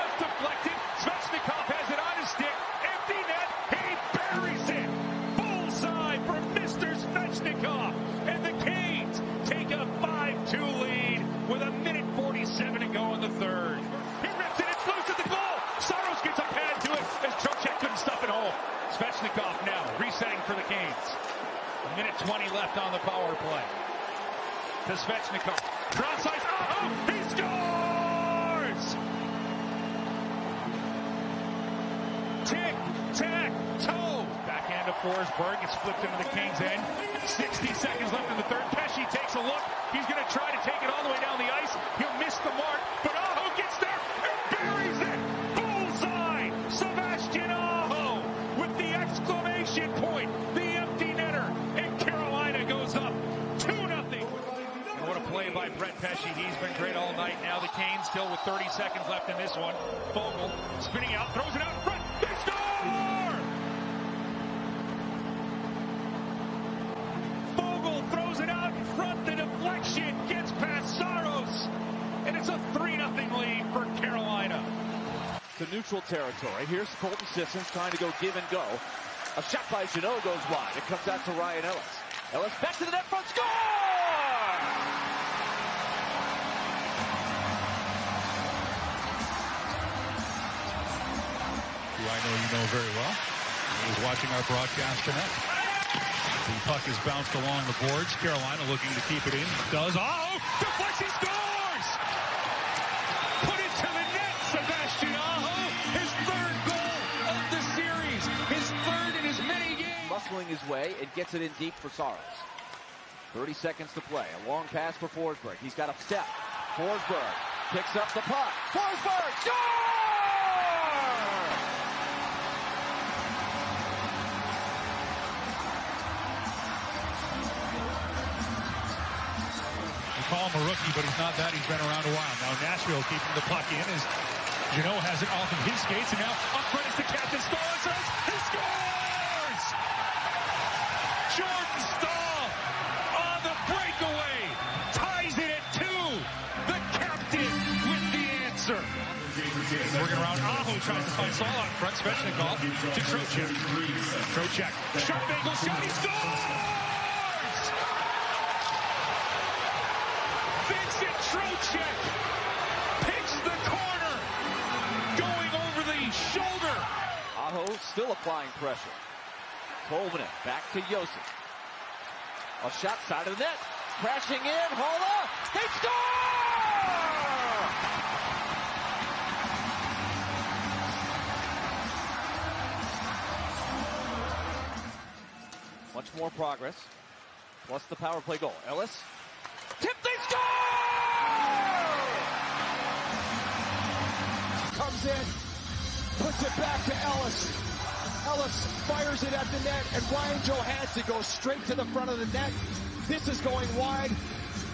Speaker 6: 20 left on the power play. To Svechnikov. Ice. Oh, he scores! Tick, tack, toe. Backhand to Forsberg. It's flipped into the Kings end. 60 seconds left in the third. Pesce takes a look. He's going to try to take Pesce. He's been great all night. Now the Canes still with 30 seconds left in this one. Foegele spinning out, throws it out in front. They score! Foegele throws it out in front. The deflection gets past Saros. And it's a 3 nothing lead for Carolina.
Speaker 13: to neutral territory. Here's Colton Sissons trying to go give and go. A shot by Jeannot goes wide. It comes out to Ryan Ellis. Ellis back to the net front. Score!
Speaker 30: Know very well. He was watching our broadcast tonight. The puck is bounced along the boards. Carolina looking to keep it in. Does. Oh!
Speaker 6: Deflection scores! Put it to the net, Sebastian Aho. His third goal of the series. His third in as many games.
Speaker 13: Muscling his way and gets it in deep for Saros. 30 seconds to play. A long pass for Forsberg. He's got a step. Forsberg picks up the puck. Forsberg score!
Speaker 30: Call him a rookie, but he's not that. He's been around a while.
Speaker 6: Now Nashville keeping the puck in as Jeannot has it off of his skates, and now up front is the captain. Staal says he scores! Jordan Staal on the breakaway ties it at two. The captain with the answer. Working around, Aho tries to find Saul out front. Svechnikov to Trocheck. Trocheck, sharp angle shot, he scores! Vincent Trocheck picks the corner, going over the shoulder.
Speaker 13: Aho still applying pressure. Tolvanen back to Yosef. A shot side of the net. Crashing in. Hola. They score! Much more progress. Plus the power play goal. Ellis. Tip. They score!
Speaker 9: Comes in. Puts it back to Ellis. Ellis fires it at the net, and Ryan Johansen goes straight to the front of the net. This is going wide,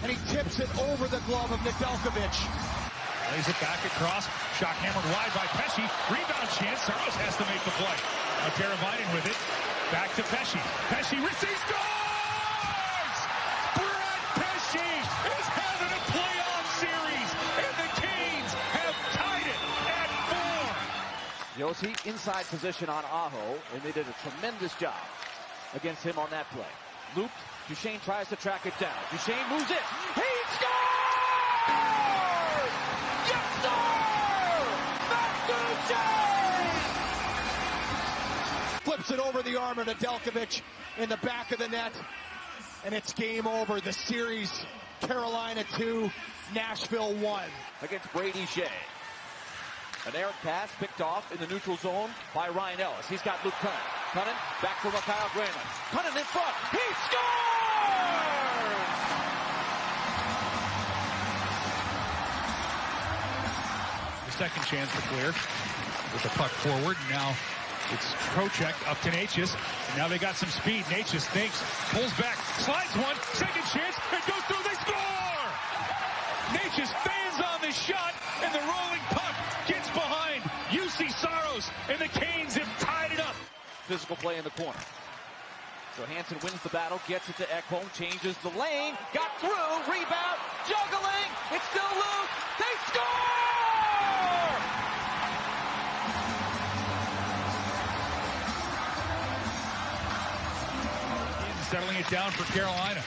Speaker 9: and he tips it over the glove of Nedeljkovic.
Speaker 6: Lays it back across. Shot hammered wide by Pesce. Rebound chance. Saros has to make the play. Now Teravainen with it. Back to Pesce. Pesce receives. Scores! Four.
Speaker 13: Josi inside position on Aho, and they did a tremendous job
Speaker 28: against him on that play. Looped. Duchene tries to track it down. Duchene moves it. He scores! Yes, sir! Matt Duchene!
Speaker 26: Flips it over the arm of Nedeljkovic in the back of the net. And it's game over. The series, Carolina 2, Nashville 1.
Speaker 28: Against Brady Shea. An errant pass picked off in the neutral zone by Ryan Ellis. He's got Luke Kunin. Kunin back for Kyle Granlund. Kunin in front. He scores!
Speaker 6: The second chance to clear with the puck forward. Now it's Trocheck up to Necas. Now they got some speed. Necas thinks, pulls back, slides one, second chance, it goes through, they score! Necas fans on the shot, and the rolling puck gets behind Juuse Saros, and the Canes have tied it up.
Speaker 28: Physical play in the corner. So Johansen wins the battle, gets it to Ekholm, changes the lane, got through, rebound, juggling, it's still loose, they score!
Speaker 6: He's Settling it down for Carolina.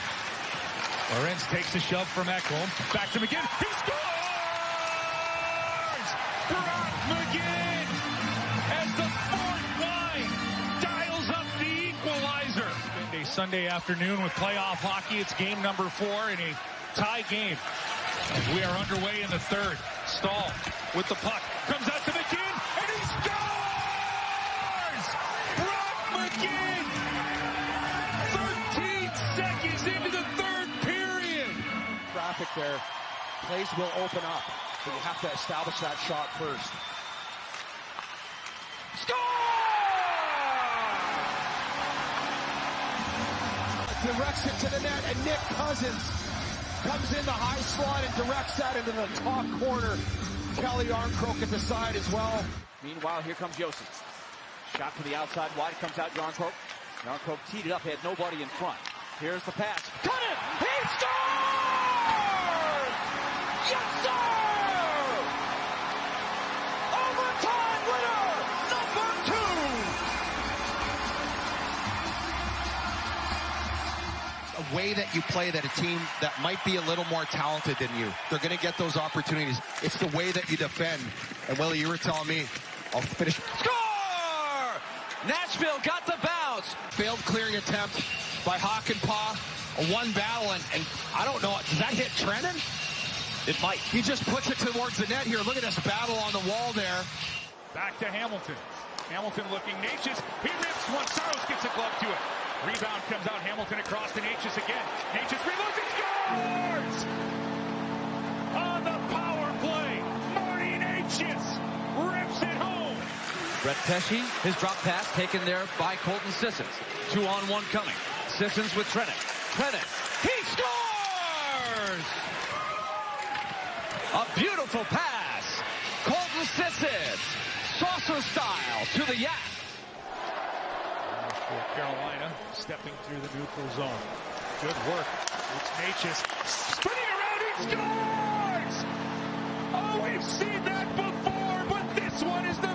Speaker 6: Lorentz takes a shove from Ekholm. Back to McGinn. He scores! Sunday afternoon with playoff hockey. It's game number four in a tie game. We are underway in the third. Staal with the puck. Comes out to McGinn and he scores! Brock McGinn! 13 seconds into the third period.
Speaker 26: Traffic there. Plays will open up, but you have to establish that shot first. Directs it to the net, and Nick Cousins comes in the high slot and directs that into the top corner. Calle Jarnkrok at the side as well.
Speaker 28: Meanwhile, here comes Yosef. Shot from the outside wide, comes out Jarnkrok. Jarnkrok teed it up, had nobody in front. Here's the pass. Cut it! He scores! Yes, sir!
Speaker 31: Way that you play that a team that might be a little more talented than you, they're going to get those opportunities. It's the way that you defend. And Willie, you were telling me, I'll finish.
Speaker 32: Score! Nashville got the bounce.
Speaker 31: Failed clearing attempt by Hawk and Paw. A one battle, and, and I don't know, does that hit Trenin?
Speaker 28: It might.
Speaker 31: He just puts it towards the net here. Look at this battle on the wall there.
Speaker 6: Back to Hamilton. Hamilton looking Necas. He rips one. Saros gets a glove to it. Rebound comes out. Hamilton across to Necas again. Necas reloads and scores! On the power play, Marty Necas rips it home.
Speaker 32: Brett Pesce, his drop pass taken there by Colton Sissons. Two on one coming. Sissons with Trenin. Trenin, he scores! A beautiful pass. Colton Sissons, saucer style to the yak.
Speaker 6: For Carolina, stepping through the neutral zone. Good work. It's Necas spinning around. He scores! Oh, we've seen that before, but this one is the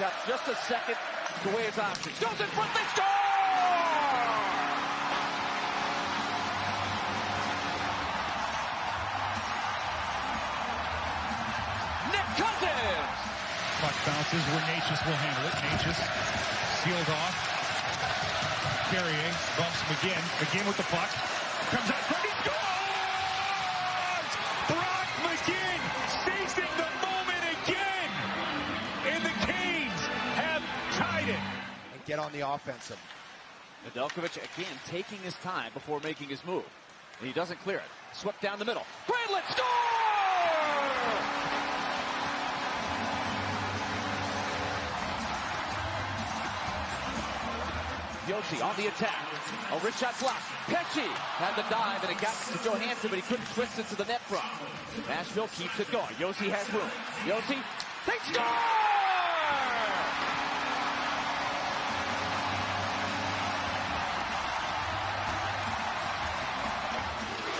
Speaker 28: Just a second to weigh his options. Goes in front, they score! Nick Cousins!
Speaker 6: Puck bounces where will handle it. Necas sealed off. Carrier bumps McGinn. McGinn with the puck.
Speaker 26: On the offensive.
Speaker 28: Nedeljkovic again taking his time before making his move. And he doesn't clear it. Swept down the middle. Granlund score! Josi on the attack. A rich shot block. Pesce had the dive and it got to Johansen, but he couldn't twist it to the net front. Nashville keeps it going. Josi has room. Josi, they score!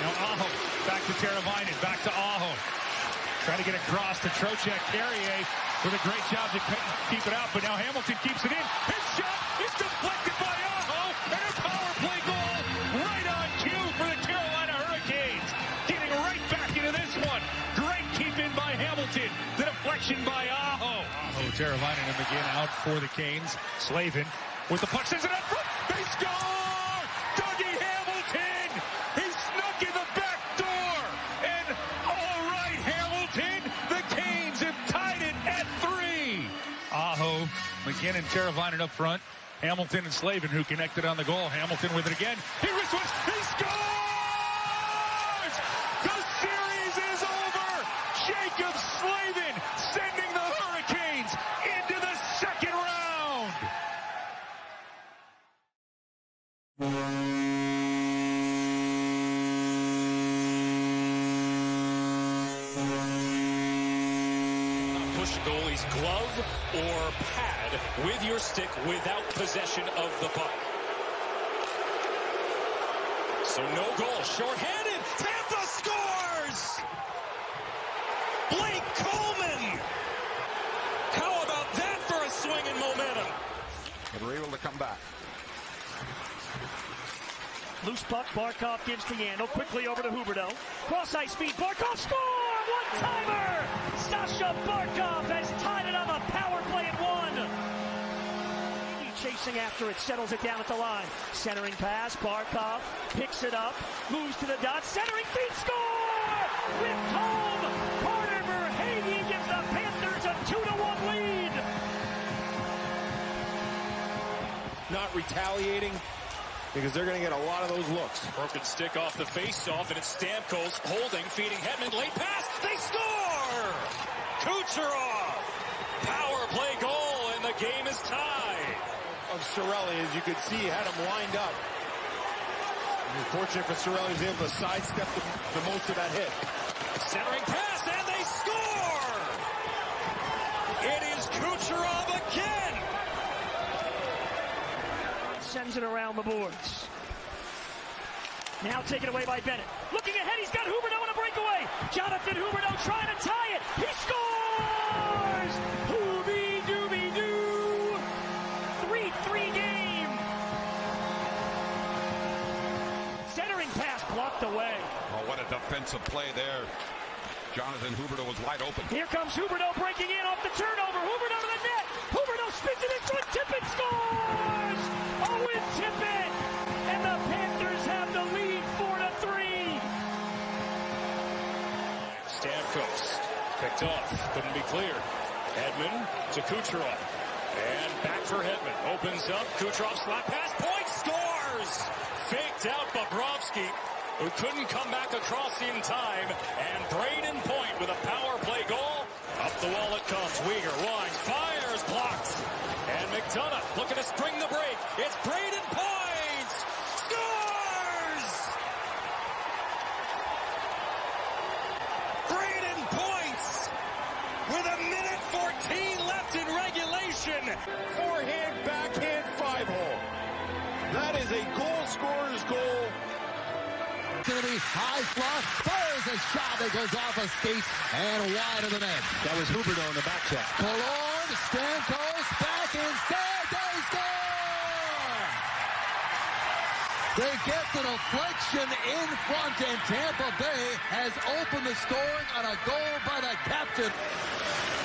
Speaker 6: Now Aho back to Teravainen, back to Aho. Trying to get across to Trocheck. Carrier with a great job to keep it out, but now Hamilton keeps it in. His shot is deflected by Aho, and a power play goal right on cue for the Carolina Hurricanes. Getting right back into this one. Great keep in by Hamilton. The deflection by Aho. Aho, Teravainen and McGinn out for the Canes. Slavin with the puck, sends it up front. They score! Dougie Hamilton! He snuck in the back door! And all right, Hamilton, the Canes have tied it at three. Aho, McGinn and Teravainen up front. Hamilton and Slavin who connected on the goal. Hamilton with it again. He wristles. He scores! The series is over. Jaccob Slavin sending the Hurricanes into the second round.
Speaker 10: Push goalie's glove or pad with your stick without possession of the puck. So no goal. Shorthanded. Tampa scores! Blake Coleman! How about that for a swing in momentum?
Speaker 18: But we're able to come back.
Speaker 33: Loose puck, Barkov gives to Lundell. Quickly over to Huberdeau. Cross ice speed, Barkov score! One! Sasha Barkov has tied it on the power play at one. Chasing after it, settles it down at the line. Centering pass, Barkov picks it up, moves to the dot, centering feet, score! With home, Carter Verhaeghe gives the Panthers a two to one lead.
Speaker 34: Not retaliating because they're going to get a lot of those looks.
Speaker 10: Broken stick off the face-off, and it's Stamkos holding, feeding Hedman, late pass, they score! Kucherov! Power play goal, and the game is tied.
Speaker 34: Of Cirelli, as you could see, had him lined up. Unfortunate for Cirelli, he was able to sidestep the, the most of that hit.
Speaker 10: Centering pass, and they score! It is Kucherov again!
Speaker 33: Sends it around the boards. Now taken away by Bennett. Looking ahead, he's got Huberdeau on a breakaway. Jonathan Huberdeau trying to tie it. He scores!
Speaker 18: Defensive play there. Jonathan Huberdeau was wide open.
Speaker 33: Here comes Huberdeau breaking in off the turnover. Huberdeau to the net. Huberdeau spins it into it. Tippett scores! Oh, Owen Tippett! And the Panthers have the lead 4 to 3.
Speaker 10: Stamkos picked off, couldn't be cleared. Hedman to Kucherov. And back for Hedman. Opens up. Kucherov slap pass. Point scores! Faked out Bobrovsky, who couldn't come back across in time. And Braden Point with a power play goal. Up the wall it comes. Weegar winds, fires, blocks. And McDonagh looking to spring the break. It's Braden
Speaker 29: Be high flush, fires a shot that goes off a skate and wide of the net.
Speaker 35: That was Huberdeau in the back check.
Speaker 29: Killorn, Stamkos, back inside, they score! They get the deflection in front, and Tampa Bay has opened the scoring on a goal by the captain.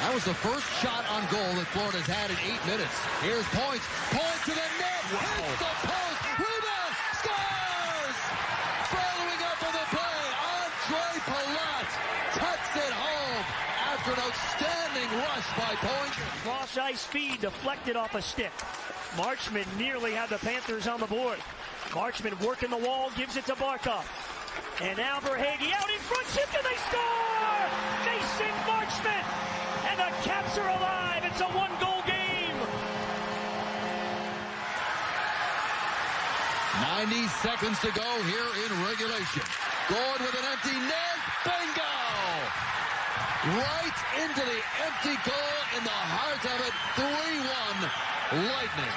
Speaker 29: That was the first shot on goal that Florida's had in eight minutes. Here's Points. Point to the net. Hits the post. Rebound. Scores! Following up on the play, Ondrej Palat tucks it home after an outstanding rush by Point.
Speaker 33: Cross ice speed deflected off a stick. Marchment nearly had the Panthers on the board. Marchment working the wall, gives it to Barkov. And now Verhaeghe out in front, tipped, and they score! Mason Marchment! And the Caps are alive. It's a one-goal game.
Speaker 29: 90 seconds to go here in regulation. Gourde with an empty net. Bingo! Right into the empty goal in the heart of it. 3-1 Lightning.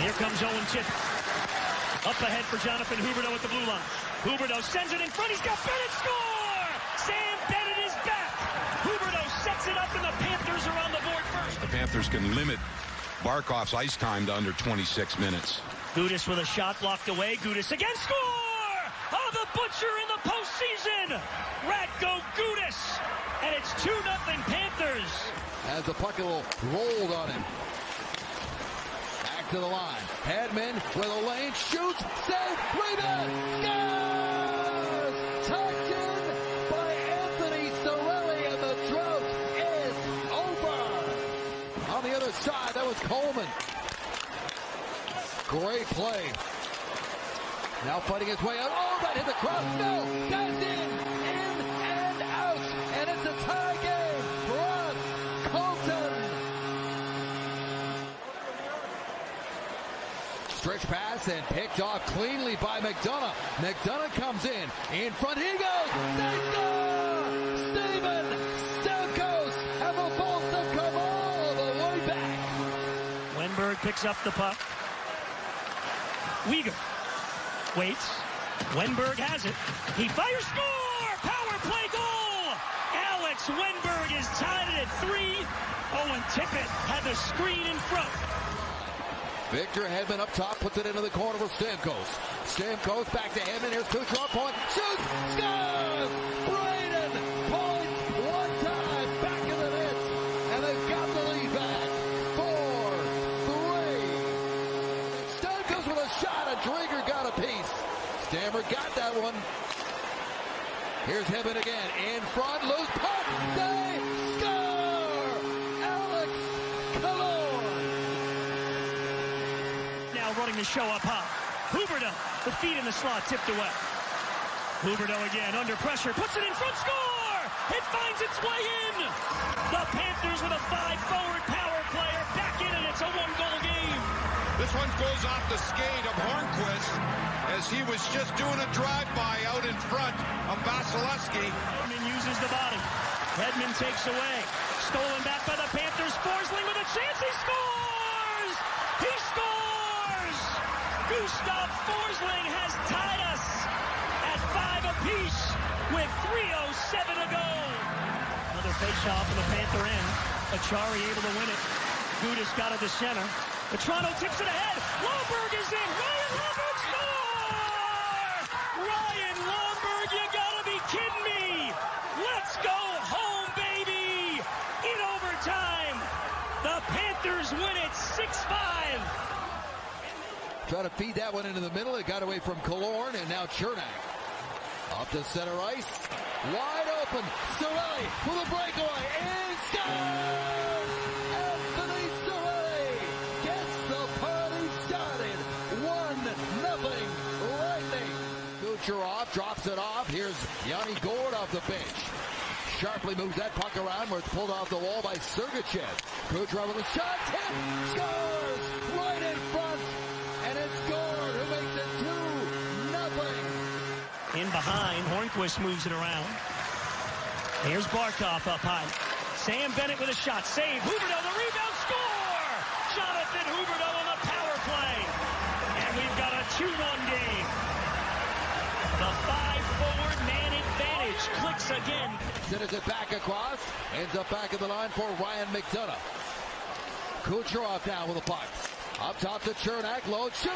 Speaker 33: Here comes Owen Tippett. Up ahead for Jonathan Huberdeau at the blue line. Huberdeau sends it in front. He's got Bennett score! Sam Bennett is back. Huberdeau sets it up and the Panthers are on the board first.
Speaker 18: The Panthers can limit Barkov's ice time to under 26 minutes.
Speaker 33: Gudas with a shot blocked away. Gudas again score! Oh, the Butcher in the postseason! Radko Gudas! And it's 2-0 Panthers.
Speaker 29: As the puck little rolled on him. Back to the line. Hedman with a lane. Shoots. Save. Rebound. Scores! Tucked in by Anthony Cirelli. And the drought is over. On the other side, that was Coleman. Great play. Now fighting his way out. Oh, that hit the cross. No. That's in. In and out. And it's a tie game. Ross Colton. Stretch pass and picked off cleanly by McDonagh. McDonagh comes in. In front he goes. They score! Steven Stamkos and the Bolts have come all the way back.
Speaker 33: Wennberg picks up the puck. Weegar waits. Wennberg has it. He fires score! Power play goal! Alex Wennberg is tied it at three. Owen Tippett had the screen in front.
Speaker 29: Victor Hedman up top, puts it into the corner for Stamkos. Stamkos back to Hedman. Here's Kucherov point. Shoots! Scores! Here's Hedman again. In front. Loose puck. They score! Alex Killorn.
Speaker 33: Now running the show up high. Huberdeau, the feet in the slot, tipped away. Huberdeau again, under pressure, puts it in front, score! It finds its way in! The Panthers with a five-forward power
Speaker 23: One goes off the skate of Hornqvist as he was just doing a drive-by out in front of Vasilevskiy.
Speaker 33: Hedman uses the body. Hedman takes away. Stolen back by the Panthers. Forsling with a chance. He scores! He scores! Gustav Forsling has tied us at five apiece with 3.07 to go. Another face-off in the Panther end. Acciari able to win it. Gudas got it to center. The Toronto tips it ahead. Lomberg is in. Ryan Lomberg score! Ryan Lomberg, you gotta be kidding me! Let's go home, baby! In overtime, the Panthers win it 6-5.
Speaker 29: Try to feed that one into the middle. It got away from Killorn and now Cernak. Up to center ice. Wide open. Cirelli with a breakaway. And Yanni Gourde off the bench. Sharply moves that puck around where it's pulled off the wall by Sergachev. Kucherov with a shot. Tip. Scores! Right in front. And it's Gourde who makes it two nothing.
Speaker 33: In behind, Hornqvist moves it around. Here's Barkov up high. Sam Bennett with a shot. Save. Huberdeau, the rebound, score! Jonathan Huberdeau on the power play. And we've got a 2-1 game. The five-forward man advantage clicks again.
Speaker 29: Sends it back across. Ends up back in the line for Ryan McDonagh. Kucherov down with the puck. Up top to Cernak. Low shoot.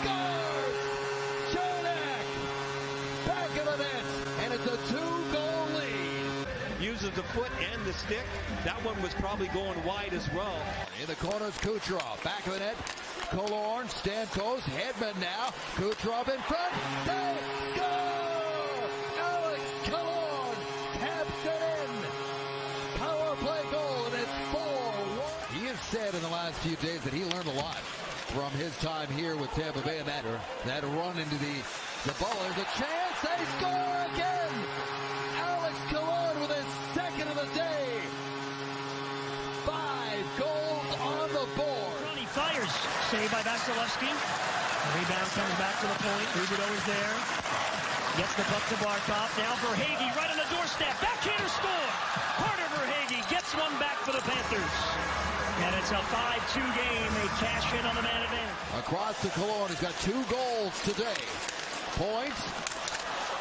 Speaker 29: Scores! Cernak! Back in the net. And it's a two-goal lead.
Speaker 36: Uses the foot and the stick. That one was probably going wide as well.
Speaker 29: In the corners, Kucherov. Back of the net. Killorn, Stamkos, Hedman now. Kucherov in front. They few days that he learned a lot from his time here with Tampa Bay and that, that run into the, the ball. There's a chance. They score again. Alex Killorn with his second of the day. Five goals on the board.
Speaker 33: Ronnie fires. Saved by Vasilevskiy. Rebound comes back to the point. Huberdeau is there. Gets the puck to Barkov. Now Verhaeghe right on the doorstep. Backhander score. Carter Verhaeghe gets one back for the Panthers. And it's a 5-2 game. They cash in on the man advantage.
Speaker 29: Across to Killorn. He's got two goals today. Points.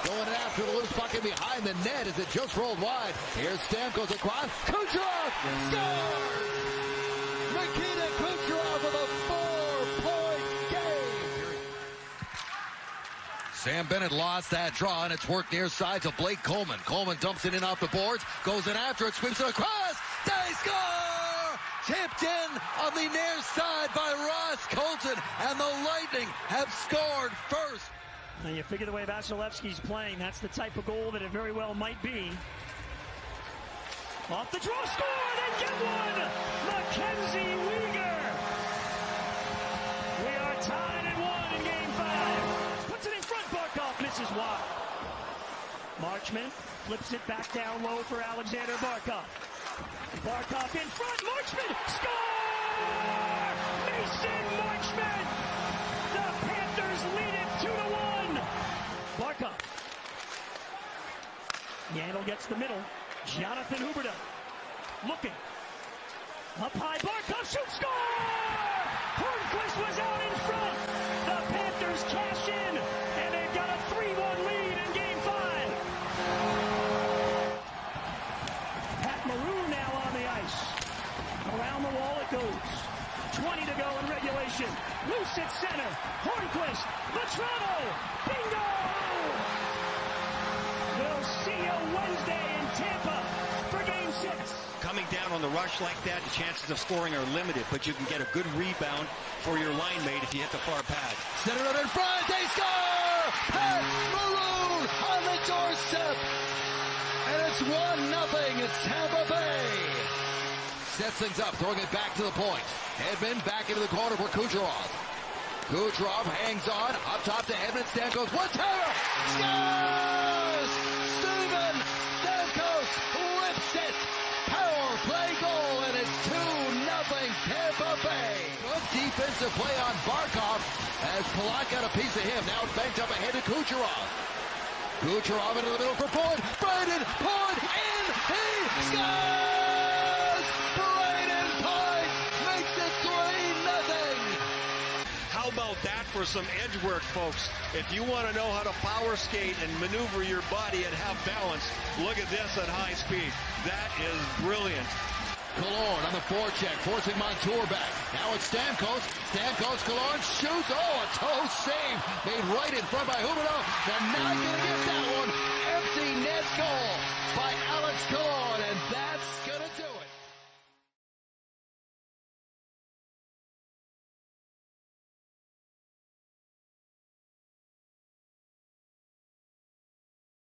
Speaker 29: Going after the loose puck and behind the net as it just rolled wide. Here's Stamkos across. Kucherov scores! Nikita Kucherov with a four-point game. Sam Bennett lost that draw, and it's worked near side to Blake Coleman. Coleman dumps it in off the boards, goes in after it, sweeps it across. They score! Tipped in on the near side by Ross Colton, and the Lightning have scored first.
Speaker 33: Now you figure the way Vasilevskiy's playing, that's the type of goal that it very well might be. Off the draw, score! They get one! Mackenzie Weegar! We are tied at one in game five. Puts it in front, Barkov misses wide. Marchment flips it back down low for Alexander Barkov. Barkov in front, Marchment! Score! Mason Marchment! The Panthers lead it 2 to 1. Barkov. Lundell gets the middle. Jonathan Huberdeau. Looking. Up high, Barkov shoots, score! Hornqvist was out in front. The Panthers cash in, and they've got a 3-1 lead in game five. Pat Maroon now on the ice. Around the wall it goes. 20 to go in regulation. Loose at center. Hornqvist. Latrano. Bingo! We'll see you Wednesday in Tampa for game six.
Speaker 36: Coming down on the rush like that, the chances of scoring are limited, but you can get a good rebound for your line mate if you hit the far pad.
Speaker 29: Center it in front. They score! Pat Maroon on the doorstep. And it's 1 nothing. It's Tampa Bay. Sets things up, throwing it back to the point. Hedman back into the corner for Kucherov. Kucherov hangs on, up top to Hedman. Stamkos, timer! Scores! Steven Stamkos rips it! Power play goal, and it's 2 nothing Tampa Bay. Good defensive play on Barkov as Palat got a piece of him. Now banked up ahead to Kucherov. Kucherov into the middle for Point. Braden Point in. He scores!
Speaker 36: for some edge work, folks. If you want to know how to power skate and maneuver your body and have balance, look at this at high speed. That is brilliant.
Speaker 29: Killorn on the forecheck, forcing Montour back. Now it's Stamkos. Stamkos, Killorn shoots. Oh, a toe save made right in front by Huberdeau. They're not going to get that one. Empty net goal by Alex Killorn, and that's